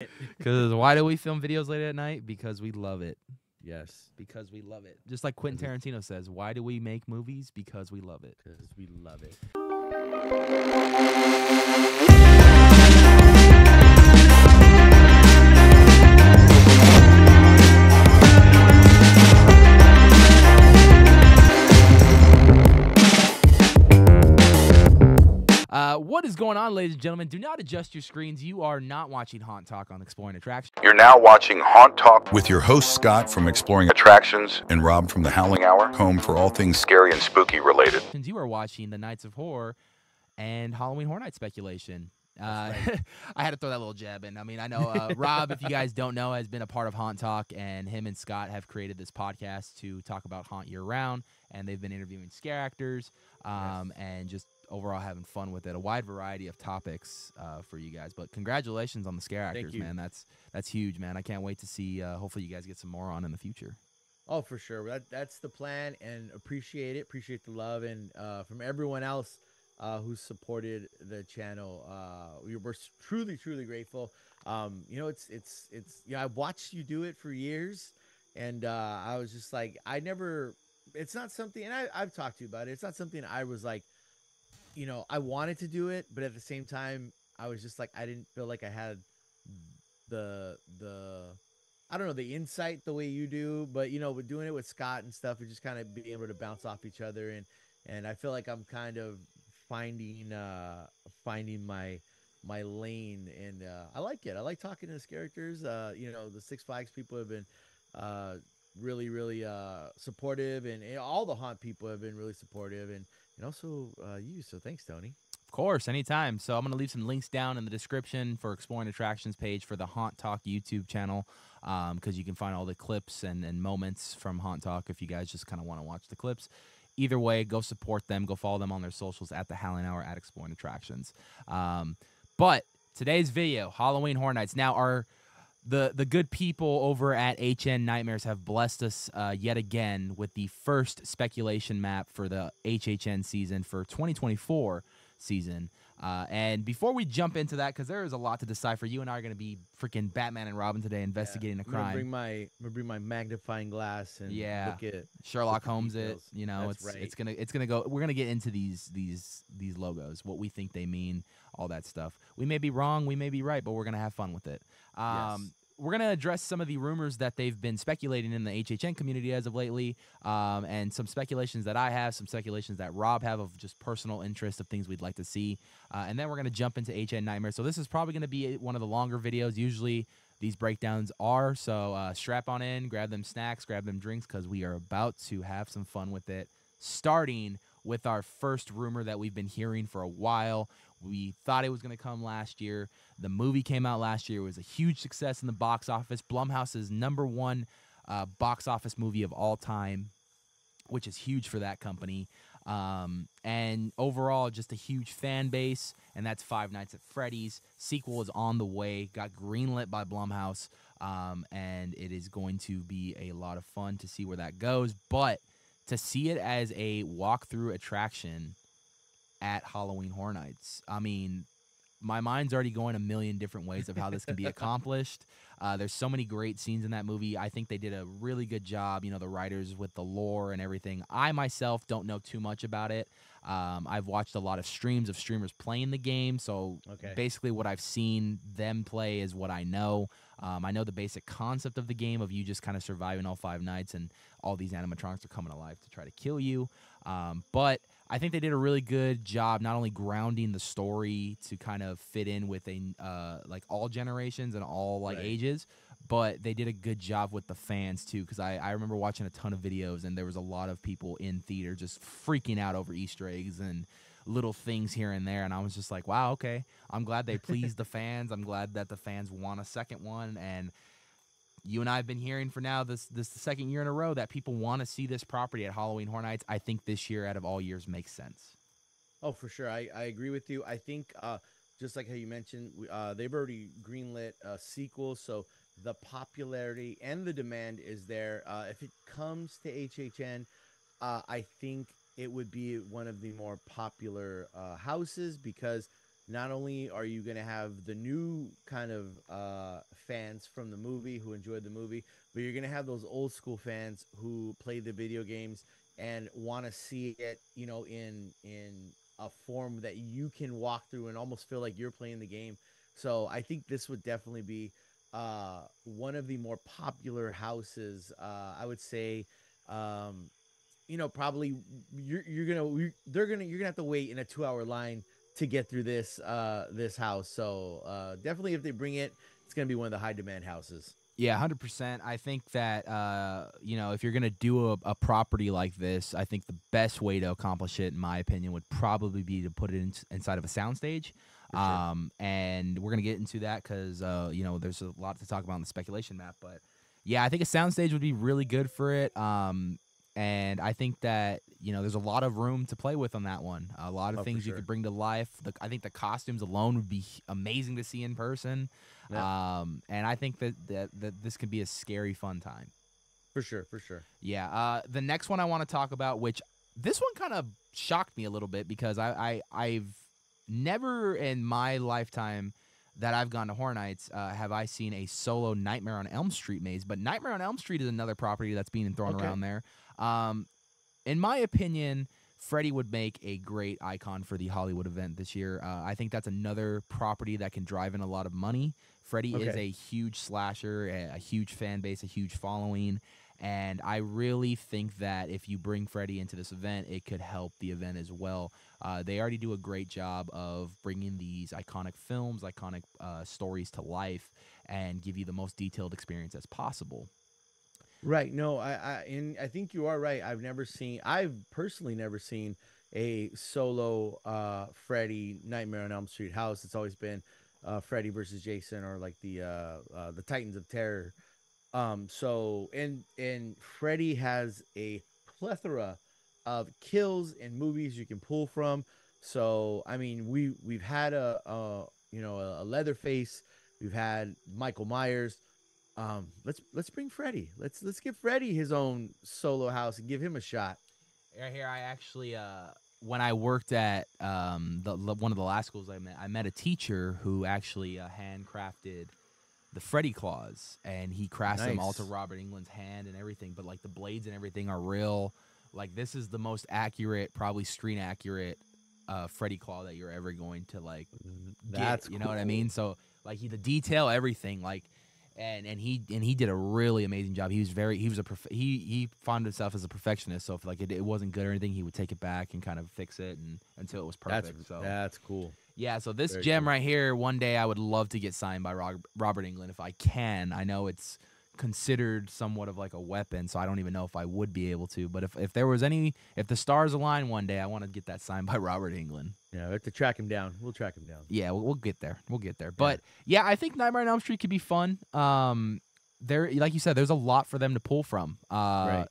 Because why do we film videos late at night? Because we love it. Yes, Because we love it. Just like Quentin Tarantino says, why do we make movies? Because we love it. because we love it. What is going on, ladies and gentlemen? Do not adjust your screens. You are not watching Haunt Talk on Exploring Attractions. You're now watching Haunt Talk with your host Scott from Exploring Attractions and Rob from the Howling Hour. home for all things Scary and spooky related. Since you are watching the Nights of Horror and Halloween Horror Night speculation. Uh, I had to throw that little jab in. I mean, I know uh, Rob, if you guys don't know, has been a part of Haunt Talk, and him and Scott have created this podcast to talk about haunt year round, and they've been interviewing scare actors um, and just overall having fun with it. A wide variety of topics uh, for you guys. But congratulations on the scare actors, man. That's that's huge, man. I can't wait to see. Uh, hopefully, you guys get some more on in the future. Oh, for sure. That that's the plan, and appreciate it. Appreciate the love, and uh, from everyone else uh, who supported the channel. Uh, we were truly, truly grateful. Um, you know, it's it's it's. You know, I've watched you do it for years, and uh, I was just like, I never. It's not something, and I, I've talked to you about it. It's not something I was like, you know, I wanted to do it, but at the same time, I was just like, I didn't feel like I had the the I don't know the insight the way you do, but you know, with doing it with Scott and stuff, and just kind of being able to bounce off each other, and and I feel like I'm kind of finding uh finding my my lane, and uh, I like it. I like talking to these characters. Uh, you know, the Six Flags people have been uh really really uh supportive, and, and all the haunt people have been really supportive, and and also uh, you. So thanks, Tony. Of course, anytime. So I'm going to leave some links down in the description for Exploring Attractions page for the Haunt Talk YouTube channel because you can find all the clips and, and moments from Haunt Talk if you guys just kind of want to watch the clips. Either way, go support them. Go follow them on their socials at the Howling Hour at Exploring Attractions. Um, but today's video, Halloween Horror Nights. Now, our the the good people over at HN Nightmares have blessed us uh, yet again with the first speculation map for the HHN season for 2024 season. Uh, and before we jump into that, because there is a lot to decipher, you and I are going to be freaking Batman and Robin today investigating a I'm gonna bring crime. my I'm gonna bring my magnifying glass and Yeah. look at Sherlock Holmes, it you know, That's it's right. it's gonna it's gonna go. We're gonna get into these these these logos, what we think they mean, all that stuff. We may be wrong, we may be right, but we're gonna have fun with it. Um, We're gonna address some of the rumors that they've been speculating in the HHN community as of lately, um, and some speculations that I have, some speculations that Rob have of just personal interest of things we'd like to see, uh, and then we're gonna jump into HN Nightmare. So this is probably gonna be one of the longer videos. Usually these breakdowns are. So uh, strap on in, grab them snacks, grab them drinks, because we are about to have some fun with it. Starting with our first rumor that we've been hearing for a while. We thought it was going to come last year. The movie came out last year. It was a huge success in the box office. Blumhouse's number one uh, box office movie of all time, which is huge for that company. Um, and overall, just a huge fan base, and that's Five Nights at Freddy's. Sequel is on the way, got greenlit by Blumhouse, um, and it is going to be a lot of fun to see where that goes. But to see it as a walkthrough attraction at Halloween Horror Nights, I mean, my mind's already going a million different ways of how this can be accomplished. Uh, there's so many great scenes in that movie. I think they did a really good job, you know, the writers with the lore and everything. I myself don't know too much about it. Um, I've watched a lot of streams of streamers playing the game, so Okay. basically what I've seen them play is what I know. Um, I know the basic concept of the game of you just kind of surviving all five nights and all these animatronics are coming alive to try to kill you. Um, but I think they did a really good job not only grounding the story to kind of fit in with a uh, like all generations and all like Right. ages, but they did a good job with the fans too. Because I, I remember watching a ton of videos and there was a lot of people in theater just freaking out over Easter eggs and little things here and there, and I was just like, wow, okay. I'm glad they pleased the fans. I'm glad that the fans want a second one and you and I have been hearing for now this this the second year in a row that people want to see this property at Halloween Horror Nights. I think this year out of all years makes sense. Oh, for sure. I, I agree with you. I think uh, just like how you mentioned, uh, they've already greenlit a sequel, so the popularity and the demand is there. Uh, if it comes to HHN, uh, I think it would be one of the more popular uh, houses because not only are you going to have the new kind of uh, fans from the movie who enjoyed the movie, but you're going to have those old school fans who played the video games and want to see it, you know, in in a form that you can walk through and almost feel like you're playing the game. So I think this would definitely be uh, one of the more popular houses. Uh, I would say, um, you know, probably you're you're gonna you're, they're gonna you're gonna have to wait in a two hour line to get through this uh this house. So uh definitely if they bring it, it's gonna be one of the high demand houses. Yeah, hundred percent. I think that uh, you know if you're gonna do a, a, property like this, I think the best way to accomplish it, in my opinion, would probably be to put it in, inside of a soundstage. Sure. Um, and we're gonna get into that because uh, you know there's a lot to talk about on the speculation map. But yeah, I think a soundstage would be really good for it. Um, and I think that you know there's a lot of room to play with on that one. A lot of oh, things sure. you could bring to life. The, I think the costumes alone would be amazing to see in person. Yeah. Um, and I think that, that that this could be a scary fun time. For sure, for sure. Yeah. Uh, the next one I want to talk about, which this one kind of shocked me a little bit because I, I I've never in my lifetime that I've gone to Horror Nights uh, have I seen a solo Nightmare on Elm Street maze. But Nightmare on Elm Street is another property that's being thrown okay. around there. Um, in my opinion, Freddy would make a great icon for the Hollywood event this year. Uh, I think that's another property that can drive in a lot of money. Freddy okay. is a huge slasher, a, a, huge fan base, a huge following. And I really think that if you bring Freddy into this event, it could help the event as well. Uh, they already do a great job of bringing these iconic films, iconic uh, stories to life, and give you the most detailed experience as possible. Right. No, I, I and I think you are right. I've never seen I've personally never seen a solo uh Freddy Nightmare on Elm Street house. It's always been uh Freddy versus Jason or like the uh, uh the Titans of Terror. Um so and and Freddy has a plethora of kills and movies you can pull from. So I mean we we've had a, a you know a, a Leatherface, we've had Michael Myers um, let's let's bring Freddy. Let's let's give Freddy his own solo house and give him a shot. Right here, I actually uh, when I worked at um, the, one of the last schools I met, I met a teacher who actually uh, handcrafted the Freddy claws, and he crafts nice. them all to Robert Englund's hand and everything. But like the blades and everything are real. Like this is the most accurate, probably screen accurate uh, Freddy claw that you're ever going to like get. That's you know cool. what I mean? So like he, the detail, everything like and and he and he did a really amazing job. He was very he was a prof- he he found himself as a perfectionist. So if like it, it wasn't good or anything, he would take it back and kind of fix it and until it was perfect. That's, so that's cool. Yeah. So this very gem cool. right here, one day I would love to get signed by Robert Englund if I can. I know it's considered somewhat of like a weapon, so I don't even know if I would be able to. But if, if there was any, if the stars align one day, I want to get that signed by Robert Englund. Yeah, we have to track him down. We'll track him down. Yeah, we'll, we'll get there. We'll get there. But yeah, I think Nightmare on Elm Street could be fun. Um, there, like you said, there's a lot for them to pull from. Uh, right.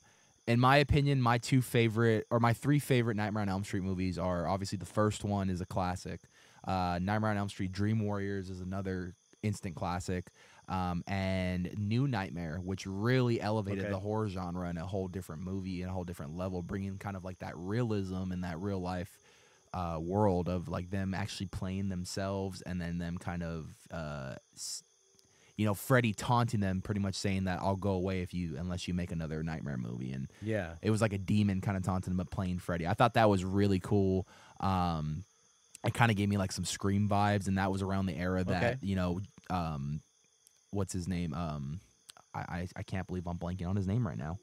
In my opinion, my two favorite or my three favorite Nightmare on Elm Street movies are obviously the first one is a classic. Uh, Nightmare on Elm Street Dream Warriors is another instant classic um, and New Nightmare, which really elevated okay. the horror genre in a whole different movie and a whole different level, bringing kind of like that realism and that real life uh, world of like them actually playing themselves and then them kind of. Uh, you know, Freddy taunting them, pretty much saying that I'll go away if you unless you make another nightmare movie, and yeah, it was like a demon kind of taunting them, but playing Freddy. I thought that was really cool. Um, it kind of gave me like some Scream vibes, and that was around the era that okay. you know um, what's his name? Um, I, I, I can't believe I'm blanking on his name right now.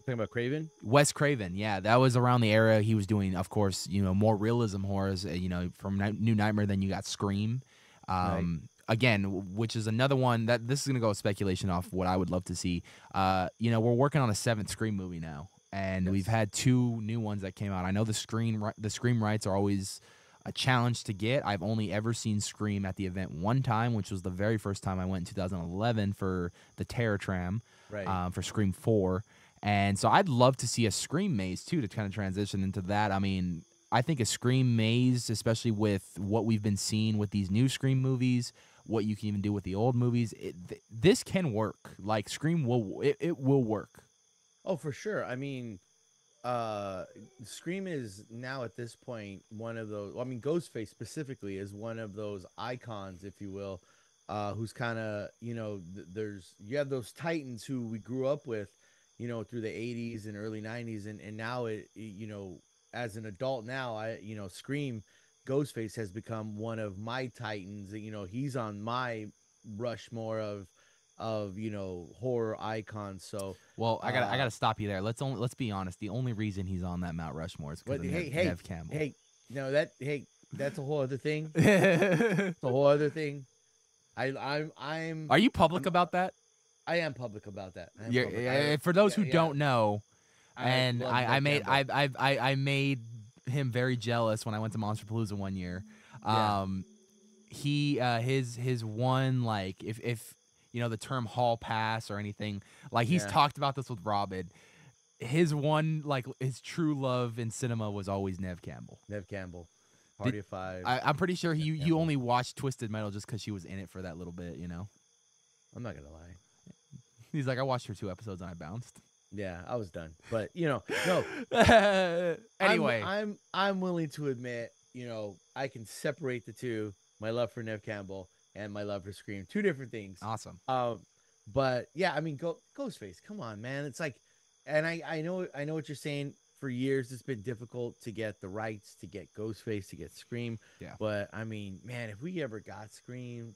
Talking about Craven. Wes Craven, yeah, that was around the era he was doing, of course, you know, more realism horrors. Uh, you know, from New Nightmare, then you got Scream. Um, right. Again, which is another one that this is gonna go speculation off what I would love to see. Uh, you know, we're working on a seventh Scream movie now, and yes. we've had two new ones that came out. I know the screen the Scream rights are always a challenge to get. I've only ever seen Scream at the event one time, which was the very first time I went in 2011 for the Terror Tram right. um, for Scream 4. And so I'd love to see a Scream maze too to kind of transition into that. I mean, I think a Scream maze, especially with what we've been seeing with these new Scream movies, what you can even do with the old movies, it, th- this can work. Like Scream will, it, it will work. Oh, for sure. I mean, uh Scream is now at this point one of those I mean Ghostface specifically is one of those icons if you will uh who's kind of you know th- there's you have those titans who we grew up with you know through the 80s and early 90s and and now it it, you know as an adult now I you know Scream Ghostface has become one of my titans you know he's on my Rushmore of of you know horror icons so Well, I got to I Uh, got to stop you there. Let's only let's be honest. The only reason he's on that Mount Rushmore is because hey, Nev, hey, Nev Campbell. Hey, no, that hey, that's a whole other thing. It's a whole other thing. I I'm I'm Are you public I'm- about that? I am public about that. Public. uh, I- for those who yeah, yeah. don't know, I and I, I made I, I I I made him very jealous when I went to Monsterpalooza one year. Yeah. Um, he uh his his one like if if you know the term hall pass or anything like he's Yeah. talked about this with Robin. His one like his true love in cinema was always Nev Campbell. Nev Campbell, Party of Five. I, I'm pretty sure Nev he, you you only watched Twisted Metal just because she was in it for that little bit. You know, I'm not gonna lie. he's like I watched her two episodes and I bounced. Yeah, I was done. But you know, no. I'm- anyway, I'm, I'm willing to admit, you know, I can separate the two. My love for Nev Campbell and my love for Scream, two different things. awesome. Um, but yeah, I mean, go Ghostface. Come on, man. It's like, and I I know I know what you're saying. For years, it's been difficult to get the rights to get Ghostface to get Scream. Yeah. But I mean, man, if we ever got Scream,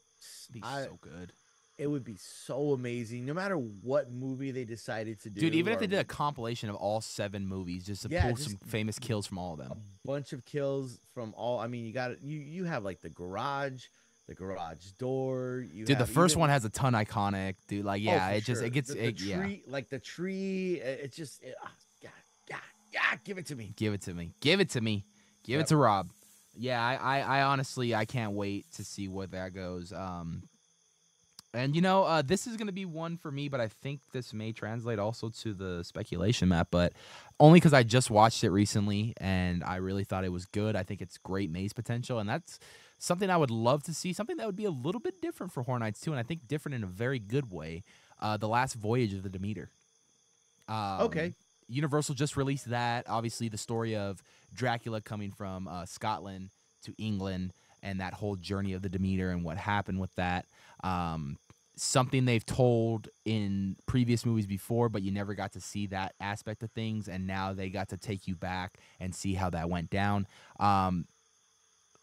Be I- so good. it would be so amazing. No matter what movie they decided to do, Dude, even if they did a compilation of all seven movies, just to Yeah, pull just- some famous kills from all of them. a bunch of kills from all. I mean, you got you you have like the garage, the garage door. You Dude, the first even- one has a ton iconic. Dude, like Oh, yeah, for it just sure. it gets the, the it, yeah. like the tree. It, just, it, ah, yeah, yeah, yeah. Give it to me. Give it to me. Give it to me. Give Yep. it to Rob. Yeah, I, I, I honestly I can't wait to see where that goes. Um, and you know, uh, this is gonna be one for me, but I think this may translate also to the speculation map, but only because I just watched it recently and I really thought it was good. I think it's great maze potential, and that's something I would love to see. Something that would be a little bit different for Horror Nights too, and I think different in a very good way. Uh, the last voyage of the Demeter. Um, Okay. Universal just released that. Obviously, the story of Dracula coming from uh, Scotland to England and that whole journey of the Demeter and what happened with that. Um, something they've told in previous movies before, but you never got to see that aspect of things. And now they got to take you back and see how that went down. Um,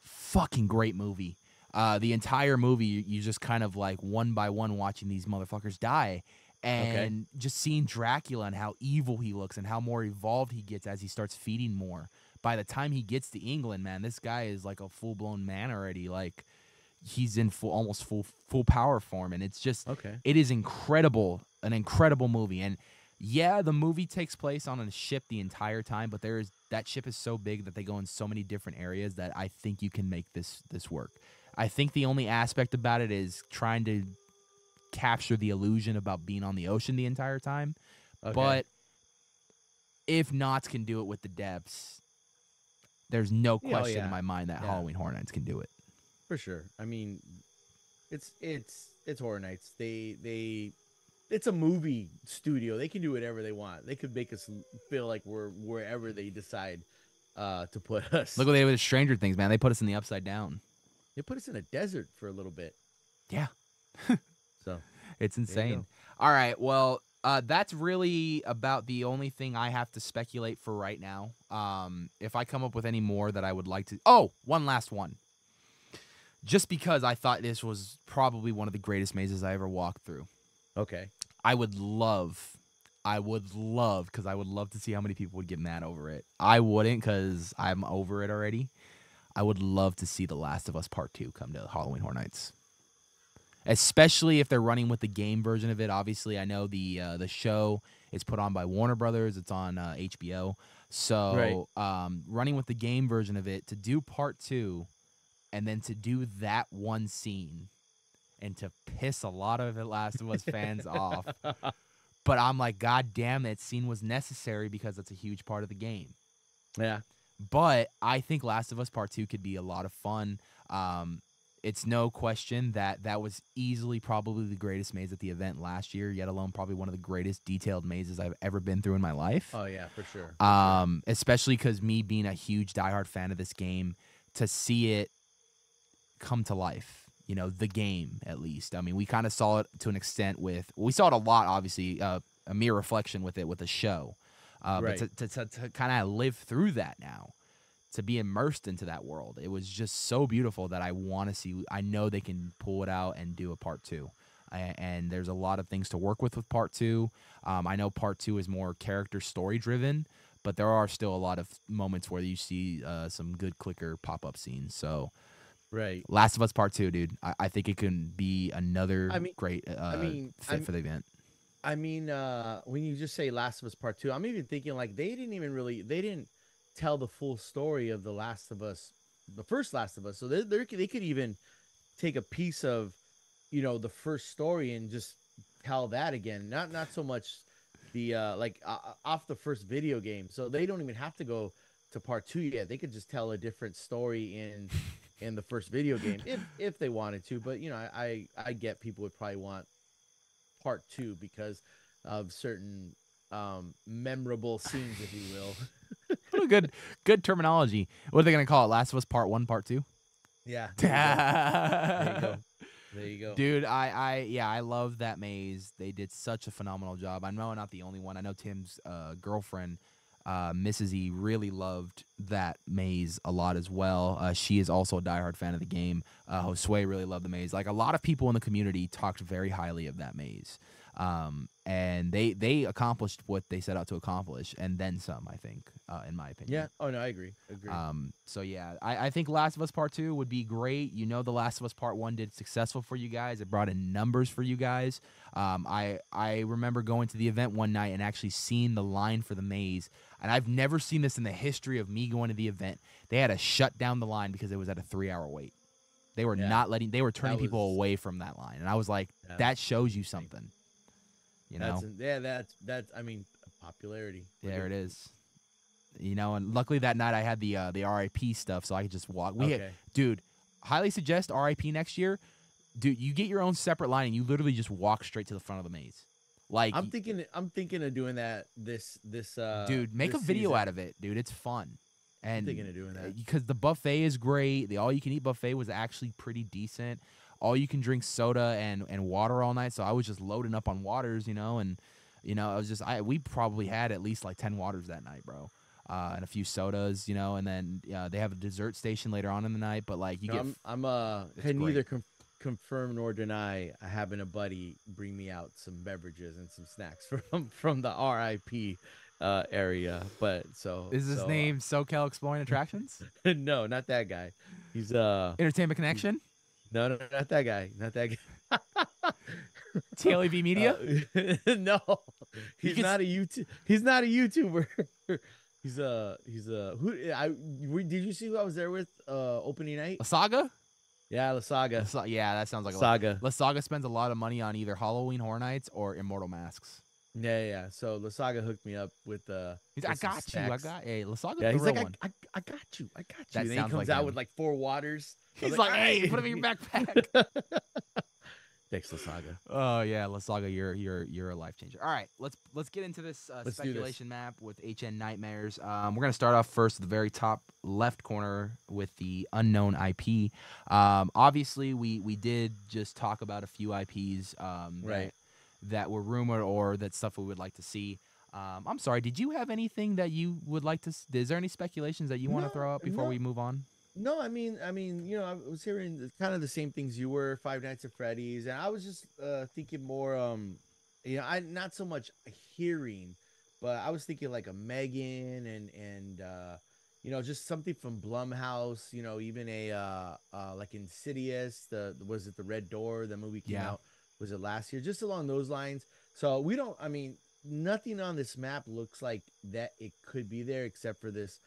fucking great movie. Uh, the entire movie, you, you just kind of like one by one watching these motherfuckers die and just seeing Dracula and how evil he looks and how more evolved he gets as he starts feeding more. By the time he gets to England, man, this guy is like a full blown man already. Like he's in full, almost full full power form, and it's just Okay. it is incredible, an incredible movie. And yeah, the movie takes place on a ship the entire time, but there is that ship is so big that they go in so many different areas that I think you can make this this work. I think the only aspect about it is trying to capture the illusion about being on the ocean the entire time. okay. But if Knott's can do it with the depths, there's no oh, Yeah, oh, question yeah. in my mind that Yeah. Halloween Horror Nights can do it. For sure. I mean, it's it's it's horror nights. They they it's a movie studio. They can do whatever they want. They could make us feel like we're wherever they decide uh to put us. Look what they did with Stranger Things, man. They put us in the upside down. they put us in a desert for a little bit. Yeah. So It's insane. All right. Well, uh, that's really about the only thing I have to speculate for right now. Um, if I come up with any more that I would like to. Oh, one last one. Just because I thought this was probably one of the greatest mazes I ever walked through. okay. I would love, I would love, because I would love to see how many people would get mad over it. I wouldn't, because I'm over it already. I would love to see The Last of Us Part 2 come to Halloween Horror Nights. Especially if they're running with the game version of it. Obviously, I know the uh, the show is put on by Warner Brothers. It's on uh, HBO. So, um, running with the game version of it to do part two, and then to do that one scene, and to piss a lot of The Last of Us fans off. But I'm like, God damn, that scene was necessary because it's a huge part of the game. Yeah. But I think Last of Us Part Two could be a lot of fun. Um, it's no question that that was easily probably the greatest maze at the event last year, yet alone probably one of the greatest detailed mazes I've ever been through in my life. Oh yeah, for sure. Um, especially because me being a huge diehard fan of this game, to see it come to life, you know, the game at least. I mean, we kind of saw it to an extent with, we saw it a lot, obviously, uh, a mere reflection with it with the show. Uh, Right. But to, to, to, to kind of live through that now, to be immersed into that world, it was just so beautiful that I want to see. I know they can pull it out and do a part two. A- And there's a lot of things to work with with part two. Um, I know part two is more character story driven, but there are still a lot of moments where you see uh, some good clicker pop up scenes. So, right. Last of Us Part Two, dude, I, I think it can be another I mean- great uh, mean, fit I'm- for the event. I mean, uh, when you just say Last of Us Part Two, I'm even thinking like they didn't even really they didn't tell the full story of the Last of Us, the first Last of Us. So they they they could even take a piece of, you know, the first story and just tell that again. Not not so much the uh like uh, off the first video game. So they don't even have to go to Part Two yet. They could just tell a different story in in the first video game if if they wanted to. But you know, I I, I get people would probably want part two because of certain um memorable scenes, if you will. What a good good terminology. What are they gonna call it? Last of Us Part One, Part Two. Yeah. There you Dude, go. There you go. Dude, I, I, yeah, I love that maze. They did such a phenomenal job. I know I'm not the only one. I know Tim's uh, girlfriend, uh, Mrs. E, really loved that maze a lot as well. Uh, she is also a diehard fan of the game. Uh, Josue really loved the maze. Like a lot of people in the community talked very highly of that maze. Um, and they they accomplished what they set out to accomplish, and then some. I think, uh, in my opinion. Yeah. Oh no, I agree. Agree. Um, so yeah, I, I think Last of Us Part Two would be great. You know, The Last of Us Part One did successful for you guys. It brought in numbers for you guys. Um, I I remember going to the event one night and actually seeing the line for the maze, and I've never seen this in the history of me going to the event. They had to shut down the line because it was at a three-hour wait. They were Yeah. not letting. They were turning That people away from that line, and I was like, Yeah. that shows you something. You know, that's yeah. That's that's. I mean, popularity. there it is. You know, and luckily that night I had the uh, the RIP stuff, so I could just walk. We had- dude, highly suggest RIP next year. Dude, you get your own separate line and you literally just walk straight to the front of the maze. Like, I'm thinking. I'm thinking of doing that. This this. uh dude, make a video season. out of it, dude. It's fun. And I'm thinking of doing that. because the buffet is great. The all you can eat buffet was actually pretty decent. All you can drink soda and and water all night. So I was just loading up on waters, you know, and you know I was just I we probably had at least like ten waters that night, bro. Uh, and a few sodas, you know, and then uh, they have a dessert station later on in the night. But like you No, get I'm, I'm uh can great. neither com- confirm nor deny having a buddy bring me out some beverages and some snacks from from the RIP uh area. But so is his so, uh, name SoCal Exploring Attractions? no, not that guy. He's uh Entertainment Connection? No no not that guy. Not that guy. TLEV Media? Uh, no, he's can not a YouTube. He's not a YouTuber. he's a he's a who? I we- did you see who I was there with uh opening night? La Saga? Yeah, La Saga. La yeah, that sounds like a. Saga. La Saga spends a lot of money on either Halloween Horror Nights or Immortal Masks. Yeah, yeah. So Lasaga hooked me up with uh. He's, I with some got you. I snacks. got. Hey, La Saga's Yeah, he's like, one. I, I, I got you, I got you. That and then he comes like out him. with like four waters. He's like, hey, "Hey." put him in your backpack. Thanks, Lasaga. Oh yeah, Lasaga, you're you're you're a life changer. All right, let's let's get into this uh, Let's this. speculation map with HN Nightmares. Um, we're gonna start off first at the very top left corner with the unknown IP. Um, obviously, we we did just talk about a few IPs. Um, Right. That, were rumored or that stuff we would like to see. Um, I'm sorry. Did you have anything that you would like to? s- Is there any speculations that you want No, to throw out before no. we move on? No, I mean, I mean, you know, I was hearing the- kind of the same things you were, Five Nights at Freddy's, and I was just uh, thinking more, um, you know, I not so much hearing, but I was thinking like a Megan and and uh, you know, just something from Blumhouse, you know, even a uh, uh, like Insidious, the was it the Red Door, the movie came Yeah. out, was it last year? Just along those lines. So we don't, I mean, nothing on this map looks like that it could be there except for this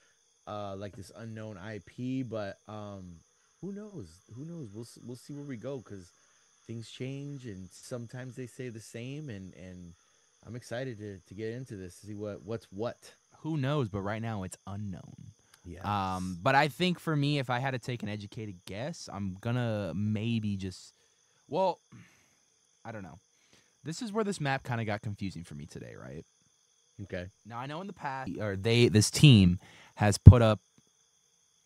uh like this unknown IP, but um who knows? Who knows? We'll we'll see where we go cuz things change and sometimes they say the same and and I'm excited to to get into this to see what what's what. Who knows? But right now it's unknown. Yes. Um, but I think for me, if I had to take an educated guess, I'm gonna maybe just, well, I don't know. This is where this map kind of got confusing for me today, right? okay. Now I know in the past, or they, this team has put up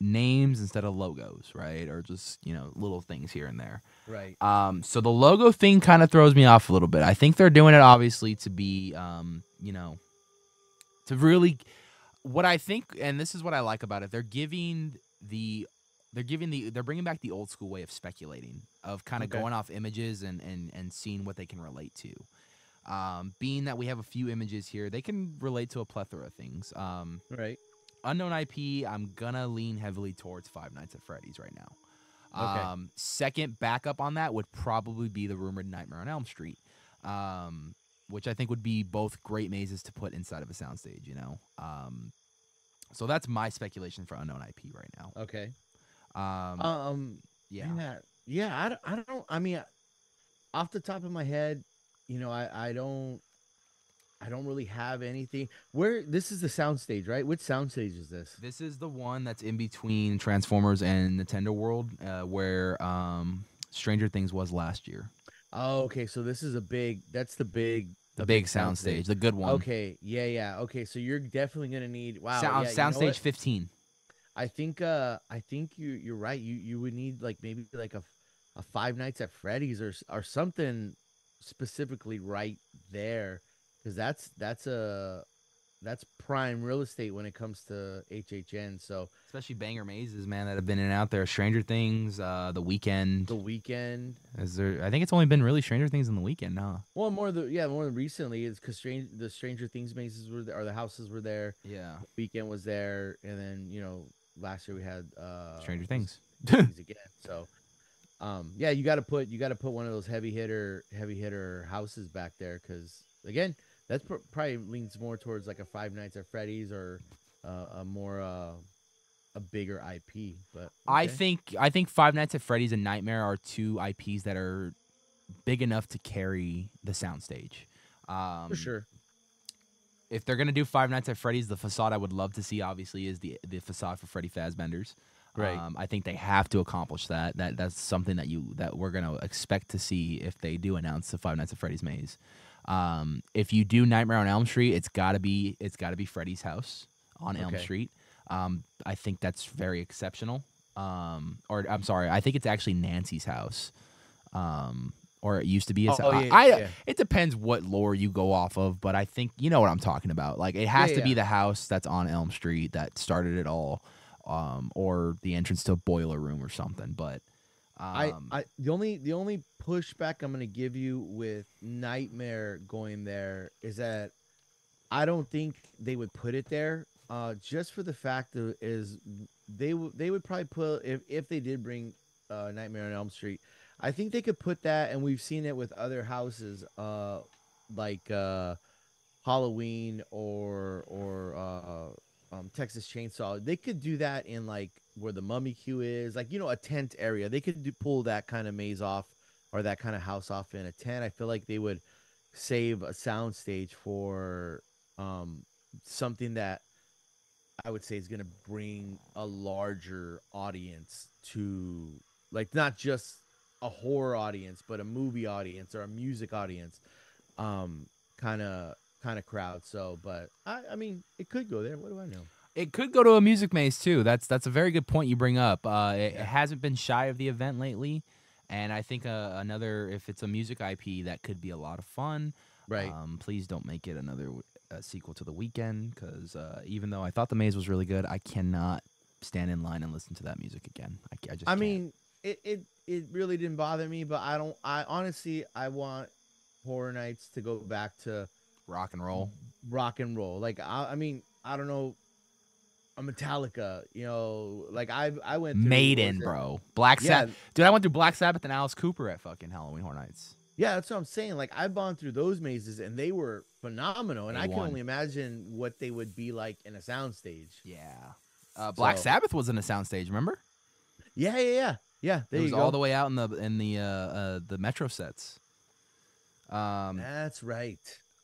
names instead of logos, right? Or just you know little things here and there. Right. Um, so the logo thing kind of throws me off a little bit. I think they're doing it obviously to be, um, you know, to really. What I think, and this is what I like about it, they're giving the, they're giving the, they're bringing back the old school way of speculating, of kind of Okay. going off images and and and seeing what they can relate to. Um, being that we have a few images here, they can relate to a plethora of things. Um, Right. unknown IP, I'm gonna lean heavily towards Five Nights at Freddy's right now. Okay. Um, second backup on that would probably be the rumored Nightmare on Elm Street, um, which I think would be both great mazes to put inside of a soundstage. You know, um, so that's my speculation for unknown IP right now. Okay. Um, Um. yeah, Yeah. Yeah. I don't. I don't. I mean, off the top of my head, you know, I I don't. I don't really have anything. Where this is the soundstage, right? Which soundstage is this? this is the one that's in between Transformers and Nintendo World, uh, where um, Stranger Things was last year. Oh, okay. So this is a big. That's the big. The big soundstage, the good one. Okay. Yeah. Yeah. Okay. So you're definitely gonna need. Wow. Sound, yeah, you know soundstage what? 15. I think. Uh. I think you. You're right. You. You would need like maybe like a, a Five Nights at Freddy's or or something specifically right there, because that's that's a that's prime real estate when it comes to HHN. So especially banger mazes, man, that have been in and out there. Stranger Things, uh, the Weeknd. the Weeknd. Is there? I think it's only been really Stranger Things in the Weeknd, huh? Well, more the yeah, more recently is because strange the Stranger Things mazes were there, or the houses were there. Yeah, Weeknd was there, and then you know last year we had uh Stranger Things. Things again. So, um, yeah, you got to put you got to put one of those heavy hitter heavy hitter houses back there because again, that's pr- probably leans more towards like a Five Nights at Freddy's or uh, a more uh, a bigger IP. But I think I think Five Nights at Freddy's and Nightmare are two IPs that are big enough to carry the soundstage. Um, for sure. If they're gonna do Five Nights at Freddy's, the facade I would love to see obviously is the the facade for Freddy Fazbear's. Right. Um, I think they have to accomplish that. That that's something that you that we're gonna expect to see if they do announce the Five Nights at Freddy's maze. Um, if you do Nightmare on Elm Street, it's gotta be it's gotta be Freddy's house on Elm Okay. Street. Um, I think that's very exceptional. Um, or I'm sorry, I think it's actually Nancy's house. Um, or it used to be. A, Oh, oh, yeah, I, yeah. It depends what lore you go off of, but I think you know what I'm talking about. Like it has Yeah, to be the house that's on Elm Street that started it all, um, or the entrance to a boiler room or something. But um, I, I the only the only pushback I'm gonna give you with Nightmare going there is that I don't think they would put it there. Uh, just for the fact of is they would they would probably put if if they did bring uh, Nightmare on Elm Street, I think they could put that, and we've seen it with other houses, uh, like uh, Halloween or or uh, um, Texas Chainsaw. They could do that in like where the Mummy Queue is, like you know, a tent area. They could do, pull that kind of maze off or that kind of house off in a tent. I feel like they would save a sound stage for um, something that I would say is going to bring a larger audience to, like, not just a horror audience, but a movie audience or a music audience, um, kind of kind of crowd. So, but I, I mean, it could go there. What do I know? it could go to a music maze too. That's that's a very good point you bring up. Uh, it, it hasn't been shy of the event lately, and I think uh, another if it's a music IP that could be a lot of fun. Right. Um, please don't make it another uh, sequel to the Weeknd because uh, even though I thought the maze was really good, I cannot stand in line and listen to that music again. I, I just I can't. mean, it, it it really didn't bother me, but I don't. I honestly, I want Horror Nights to go back to rock and roll. rock and roll. Like I, I mean, I don't know, a Metallica. You know, like I I went through, Maiden, bro. Black Yeah, Sabbath. Dude, I went through Black Sabbath and Alice Cooper at fucking Halloween Horror Nights. yeah, that's what I'm saying. Like I've gone through those mazes and they were phenomenal, and I can only imagine what they would be like in a soundstage. Yeah. Uh, Black So- Sabbath was in a soundstage. Remember? Yeah, yeah, yeah, yeah. There it you was go. all the way out in the in the uh, uh, the metro sets. Um, That's right.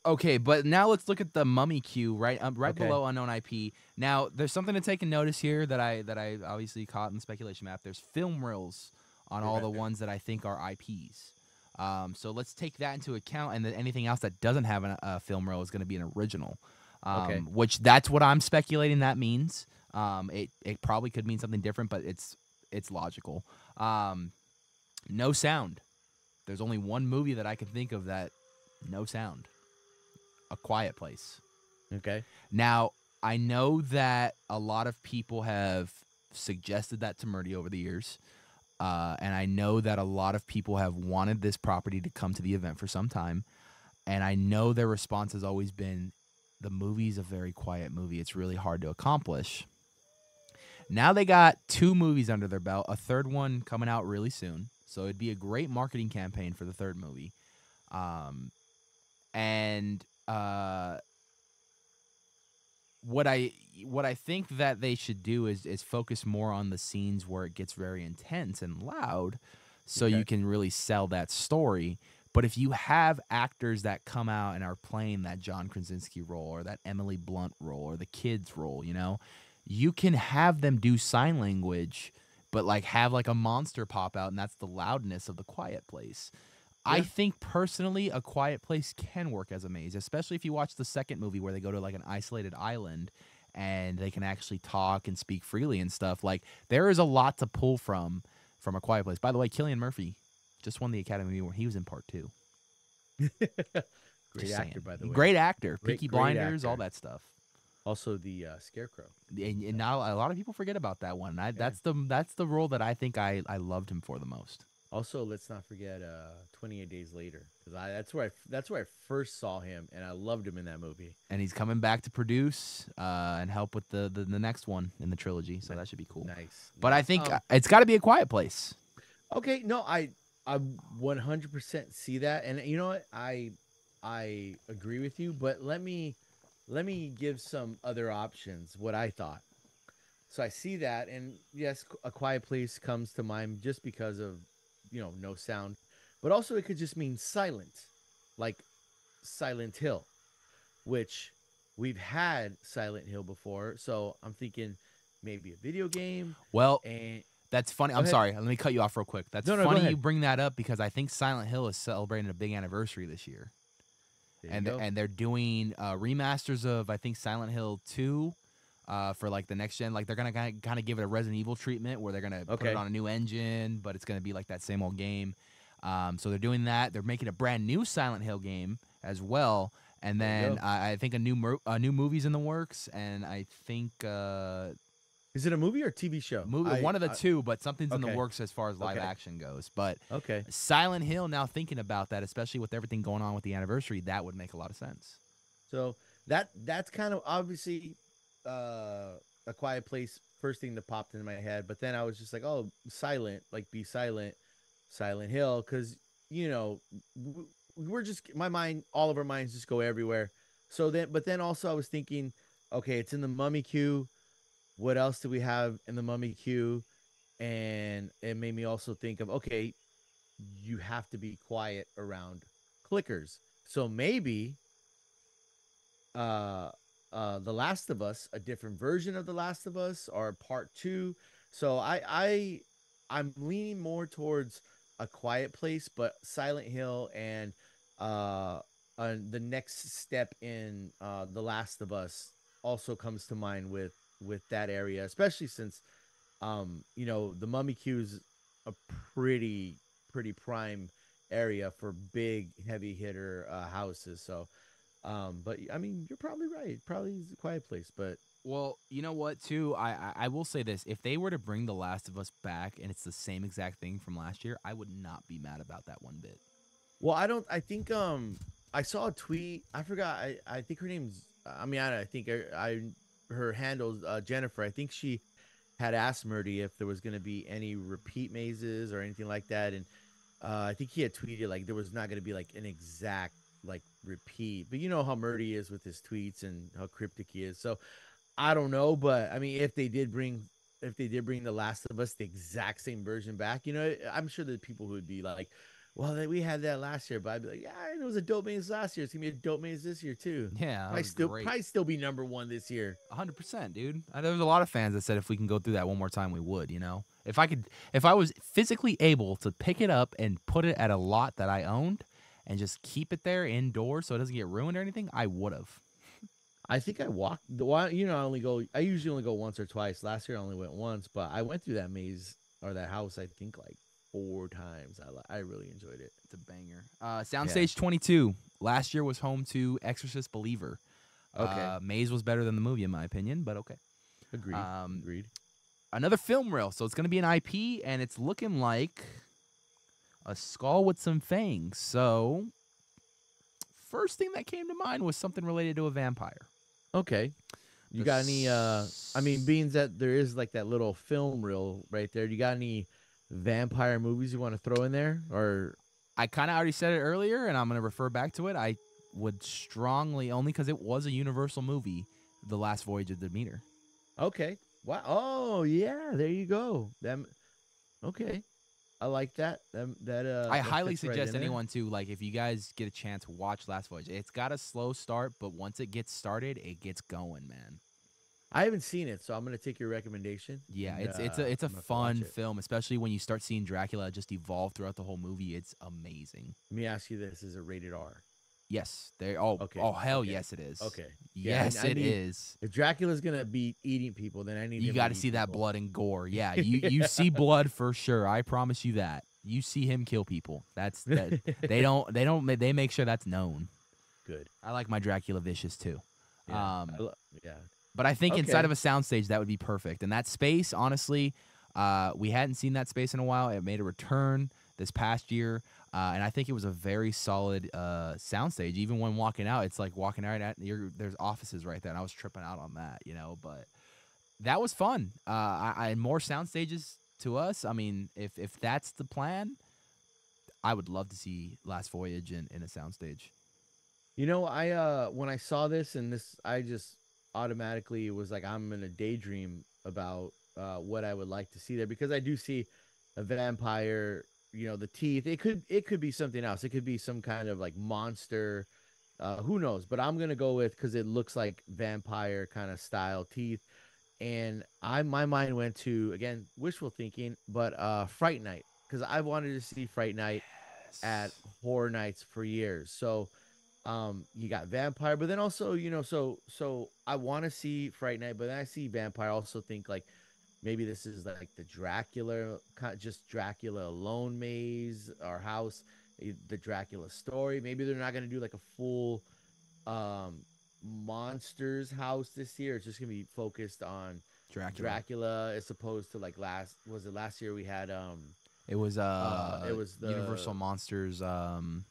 Okay, but now let's look at the mummy queue right um, right Okay. below unknown IP. Now, there's something to take a notice here that I that I obviously caught in the speculation map. There's film reels on all the ones that I think are IPs. Um, so let's take that into account, and then anything else that doesn't have an- a film reel is going to be an original. Um, Okay. Which that's what I'm speculating that means. Um, it it probably could mean something different, but it's it's logical. Um, no sound. There's only one movie that I can think of that no sound. A Quiet Place. Okay. Now, I know that a lot of people have suggested that to Murdy over the years. Uh, and I know that a lot of people have wanted this property to come to the event for some time. And I know their response has always been the movie's a very quiet movie. It's really hard to accomplish. Now they got two movies under their belt, a third one coming out really soon. So it'd be a great marketing campaign for the third movie. Um, and uh, what I what I think that they should do is is focus more on the scenes where it gets very intense and loud, so Okay. you can really sell that story. But if you have actors that come out and are playing that John Krasinski role or that Emily Blunt role or the kids role, you know, you can have them do sign language, but like have like a monster pop out, and that's the loudness of the quiet place. I think personally, a quiet place can work as a maze, especially if you watch the second movie where they go to like an isolated island and they can actually talk and speak freely and stuff. Like there is a lot to pull from from a quiet place. By the way, Cillian Murphy just won the Academy Award. He was in part two. Great Just actor, saying. by the way. Great actor, Great- Peaky great Blinders, all that stuff. Also, the uh, Scarecrow. And, and now a lot of people forget about that one. I, That's the that's the role that I think I, I loved him for the most. Also, let's not forget uh, 28 Days Later, because I that's where I that's where I first saw him, and I loved him in that movie. And he's coming back to produce uh, and help with the, the the next one in the trilogy. So that should be cool. Nice. But I think Um, it's got to be a quiet place. Okay, no, I I 100% see that, and you know what, I I agree with you. But let me let me give some other options. What I thought. So I see that, and yes, a quiet place comes to mind just because of you know no sound, but also it could just mean silent, like Silent Hill, which we've had Silent Hill before. So I'm thinking maybe a video game, Well, and that's funny. I'm ahead. sorry. Let me cut you off real quick. That's No, no, funny you bring that up because I think Silent Hill is celebrating a big anniversary this year. And go. and they're doing uh, remasters of I think Silent Hill 2 uh, for like the next gen. Like they're gonna kind of give it a Resident Evil treatment where they're gonna put it on a new engine, but it's gonna be like that same old game. Um, so they're doing that. They're making a brand new Silent Hill game as well. And then go. I I think a new a new movie's in the works, and I think uh, Is it a movie or TV show? movie I- one of the I- two, but something's in the works as far as live Okay. action goes. But Okay. Silent Hill, now thinking about that, especially with everything going on with the anniversary, that would make a lot of sense. So that that's kind of obviously uh, a quiet place. First thing that popped into my head, but then I was just like, oh, silent, like be silent, Silent Hill, because you know we're just my mind, all of our minds just go everywhere. So then, but then also I was thinking, okay, it's in the Mummy queue. What else do we have in the Mummy queue? And it made me also think of okay, you have to be quiet around clickers. So maybe uh uh the last of us a different version of the last of us or part two so i i i'm leaning more towards a quiet place but silent hill and uh, uh the next step in uh the last of us also comes to mind with with that area especially since um you know the mummy queue is a pretty pretty prime area for big heavy hitter uh, houses so um, but I mean, you're probably right. Probably is a quiet place, but Well, you know what? Too, I, I I will say this: if they were to bring The Last of Us back and it's the same exact thing from last year, I would not be mad about that one bit. well, I don't. I think um, I saw a tweet. I forgot. I I think her name's. I mean, I, I think I, I her handle's uh, Jennifer. I think she had asked Murdy if there was going to be any repeat mazes or anything like that, and uh, I think he had tweeted like there was not going to be like an exact like repeat. But you know how Murdy is with his tweets and how cryptic he is. So I don't know, but I mean, if they did bring if they did bring The Last of Us the exact same version back, you know, I'm sure the people would be like, well, we had that last year, but I'd be like, yeah, it was a dope maze last year. It's gonna be a dope maze this year too. Yeah, I still, great. probably still be number one this year. hundred percent, dude. There was a lot of fans that said if we can go through that one more time, we would. You know, if I could, if I was physically able to pick it up and put it at a lot that I owned, and just keep it there indoors so it doesn't get ruined or anything, I would have. I think I walked the why you know I only go I usually only go once or twice. Last year I only went once, but I went through that maze or that house I think like four times. I li- I really enjoyed it. It's a banger. Uh, Soundstage 22. Last year was home to Exorcist Believer. Okay. Uh, Maze was better than the movie, in my opinion, but okay. Agreed. Um, Agreed. Another film reel. So it's going to be an IP, and it's looking like a skull with some fangs. So, first thing that came to mind was something related to a vampire. Okay. You the got any uh I mean being that there is like that little film reel right there, you got any vampire movies you want to throw in there or I kind of already said it earlier, and I'm going to refer back to it. I would strongly, only because it was a Universal movie, The Last Voyage of the Demeter. Okay. Wow. Oh, yeah, there you go. Them Okay. I like that. Them that uh I that highly fits right suggest there. anyone to like if you guys get a chance, watch Last Voyage. It's got a slow start, but once it gets started, it gets going, man. I haven't seen it, so I'm gonna take your recommendation. Yeah, and, it's it's uh, a it's a I'm gonna have to watch fun it. film, especially when you start seeing Dracula just evolve throughout the whole movie. It's amazing. Let me ask you this: Is it rated R? Yes, they oh Okay, oh hell okay, yes it is. Okay. Yeah, Yes, I it need- is. If Dracula's gonna be eating people, then I need You got to see that blood and gore. Yeah, you you see blood for sure. I promise you that. You see him kill people. That's that. they don't they don't they make sure that's known. Good. I like my Dracula vicious too. Yeah. Um, I lo- yeah. But I think inside of a soundstage that would be perfect. And that space, honestly, uh, we hadn't seen that space in a while. It made a return this past year, uh, and I think it was a very solid uh, soundstage. Even when walking out, it's like walking out at there's offices right there, and I was tripping out on that, you know. But that was fun. Uh, I, I more sound stages to us. I mean, if if that's the plan, I would love to see Last Voyage in, in a soundstage. You know, I uh when I saw this and this, I just automatically it was like, I'm in a daydream about uh what I would like to see there because I do see a vampire. You know, the teeth. It could it could be something else. It could be some kind of like monster. Uh, who knows? But I'm gonna go with because it looks like vampire kind of style teeth. And I my mind went to again wishful thinking, but uh Fright Night because I wanted to see Fright Night at horror nights for years. So um you got vampire, but then also, you know, so so I want to see Fright Night, but then I see vampire, I also think like maybe this is like the Dracula just Dracula alone maze or house, eh, the Dracula story. Maybe they're not gonna do like a full um monsters house this year. It's just gonna be focused on Dracula. Dracula as opposed to like last was it last year we had um It was uh, it was the- Universal Monsters. Um,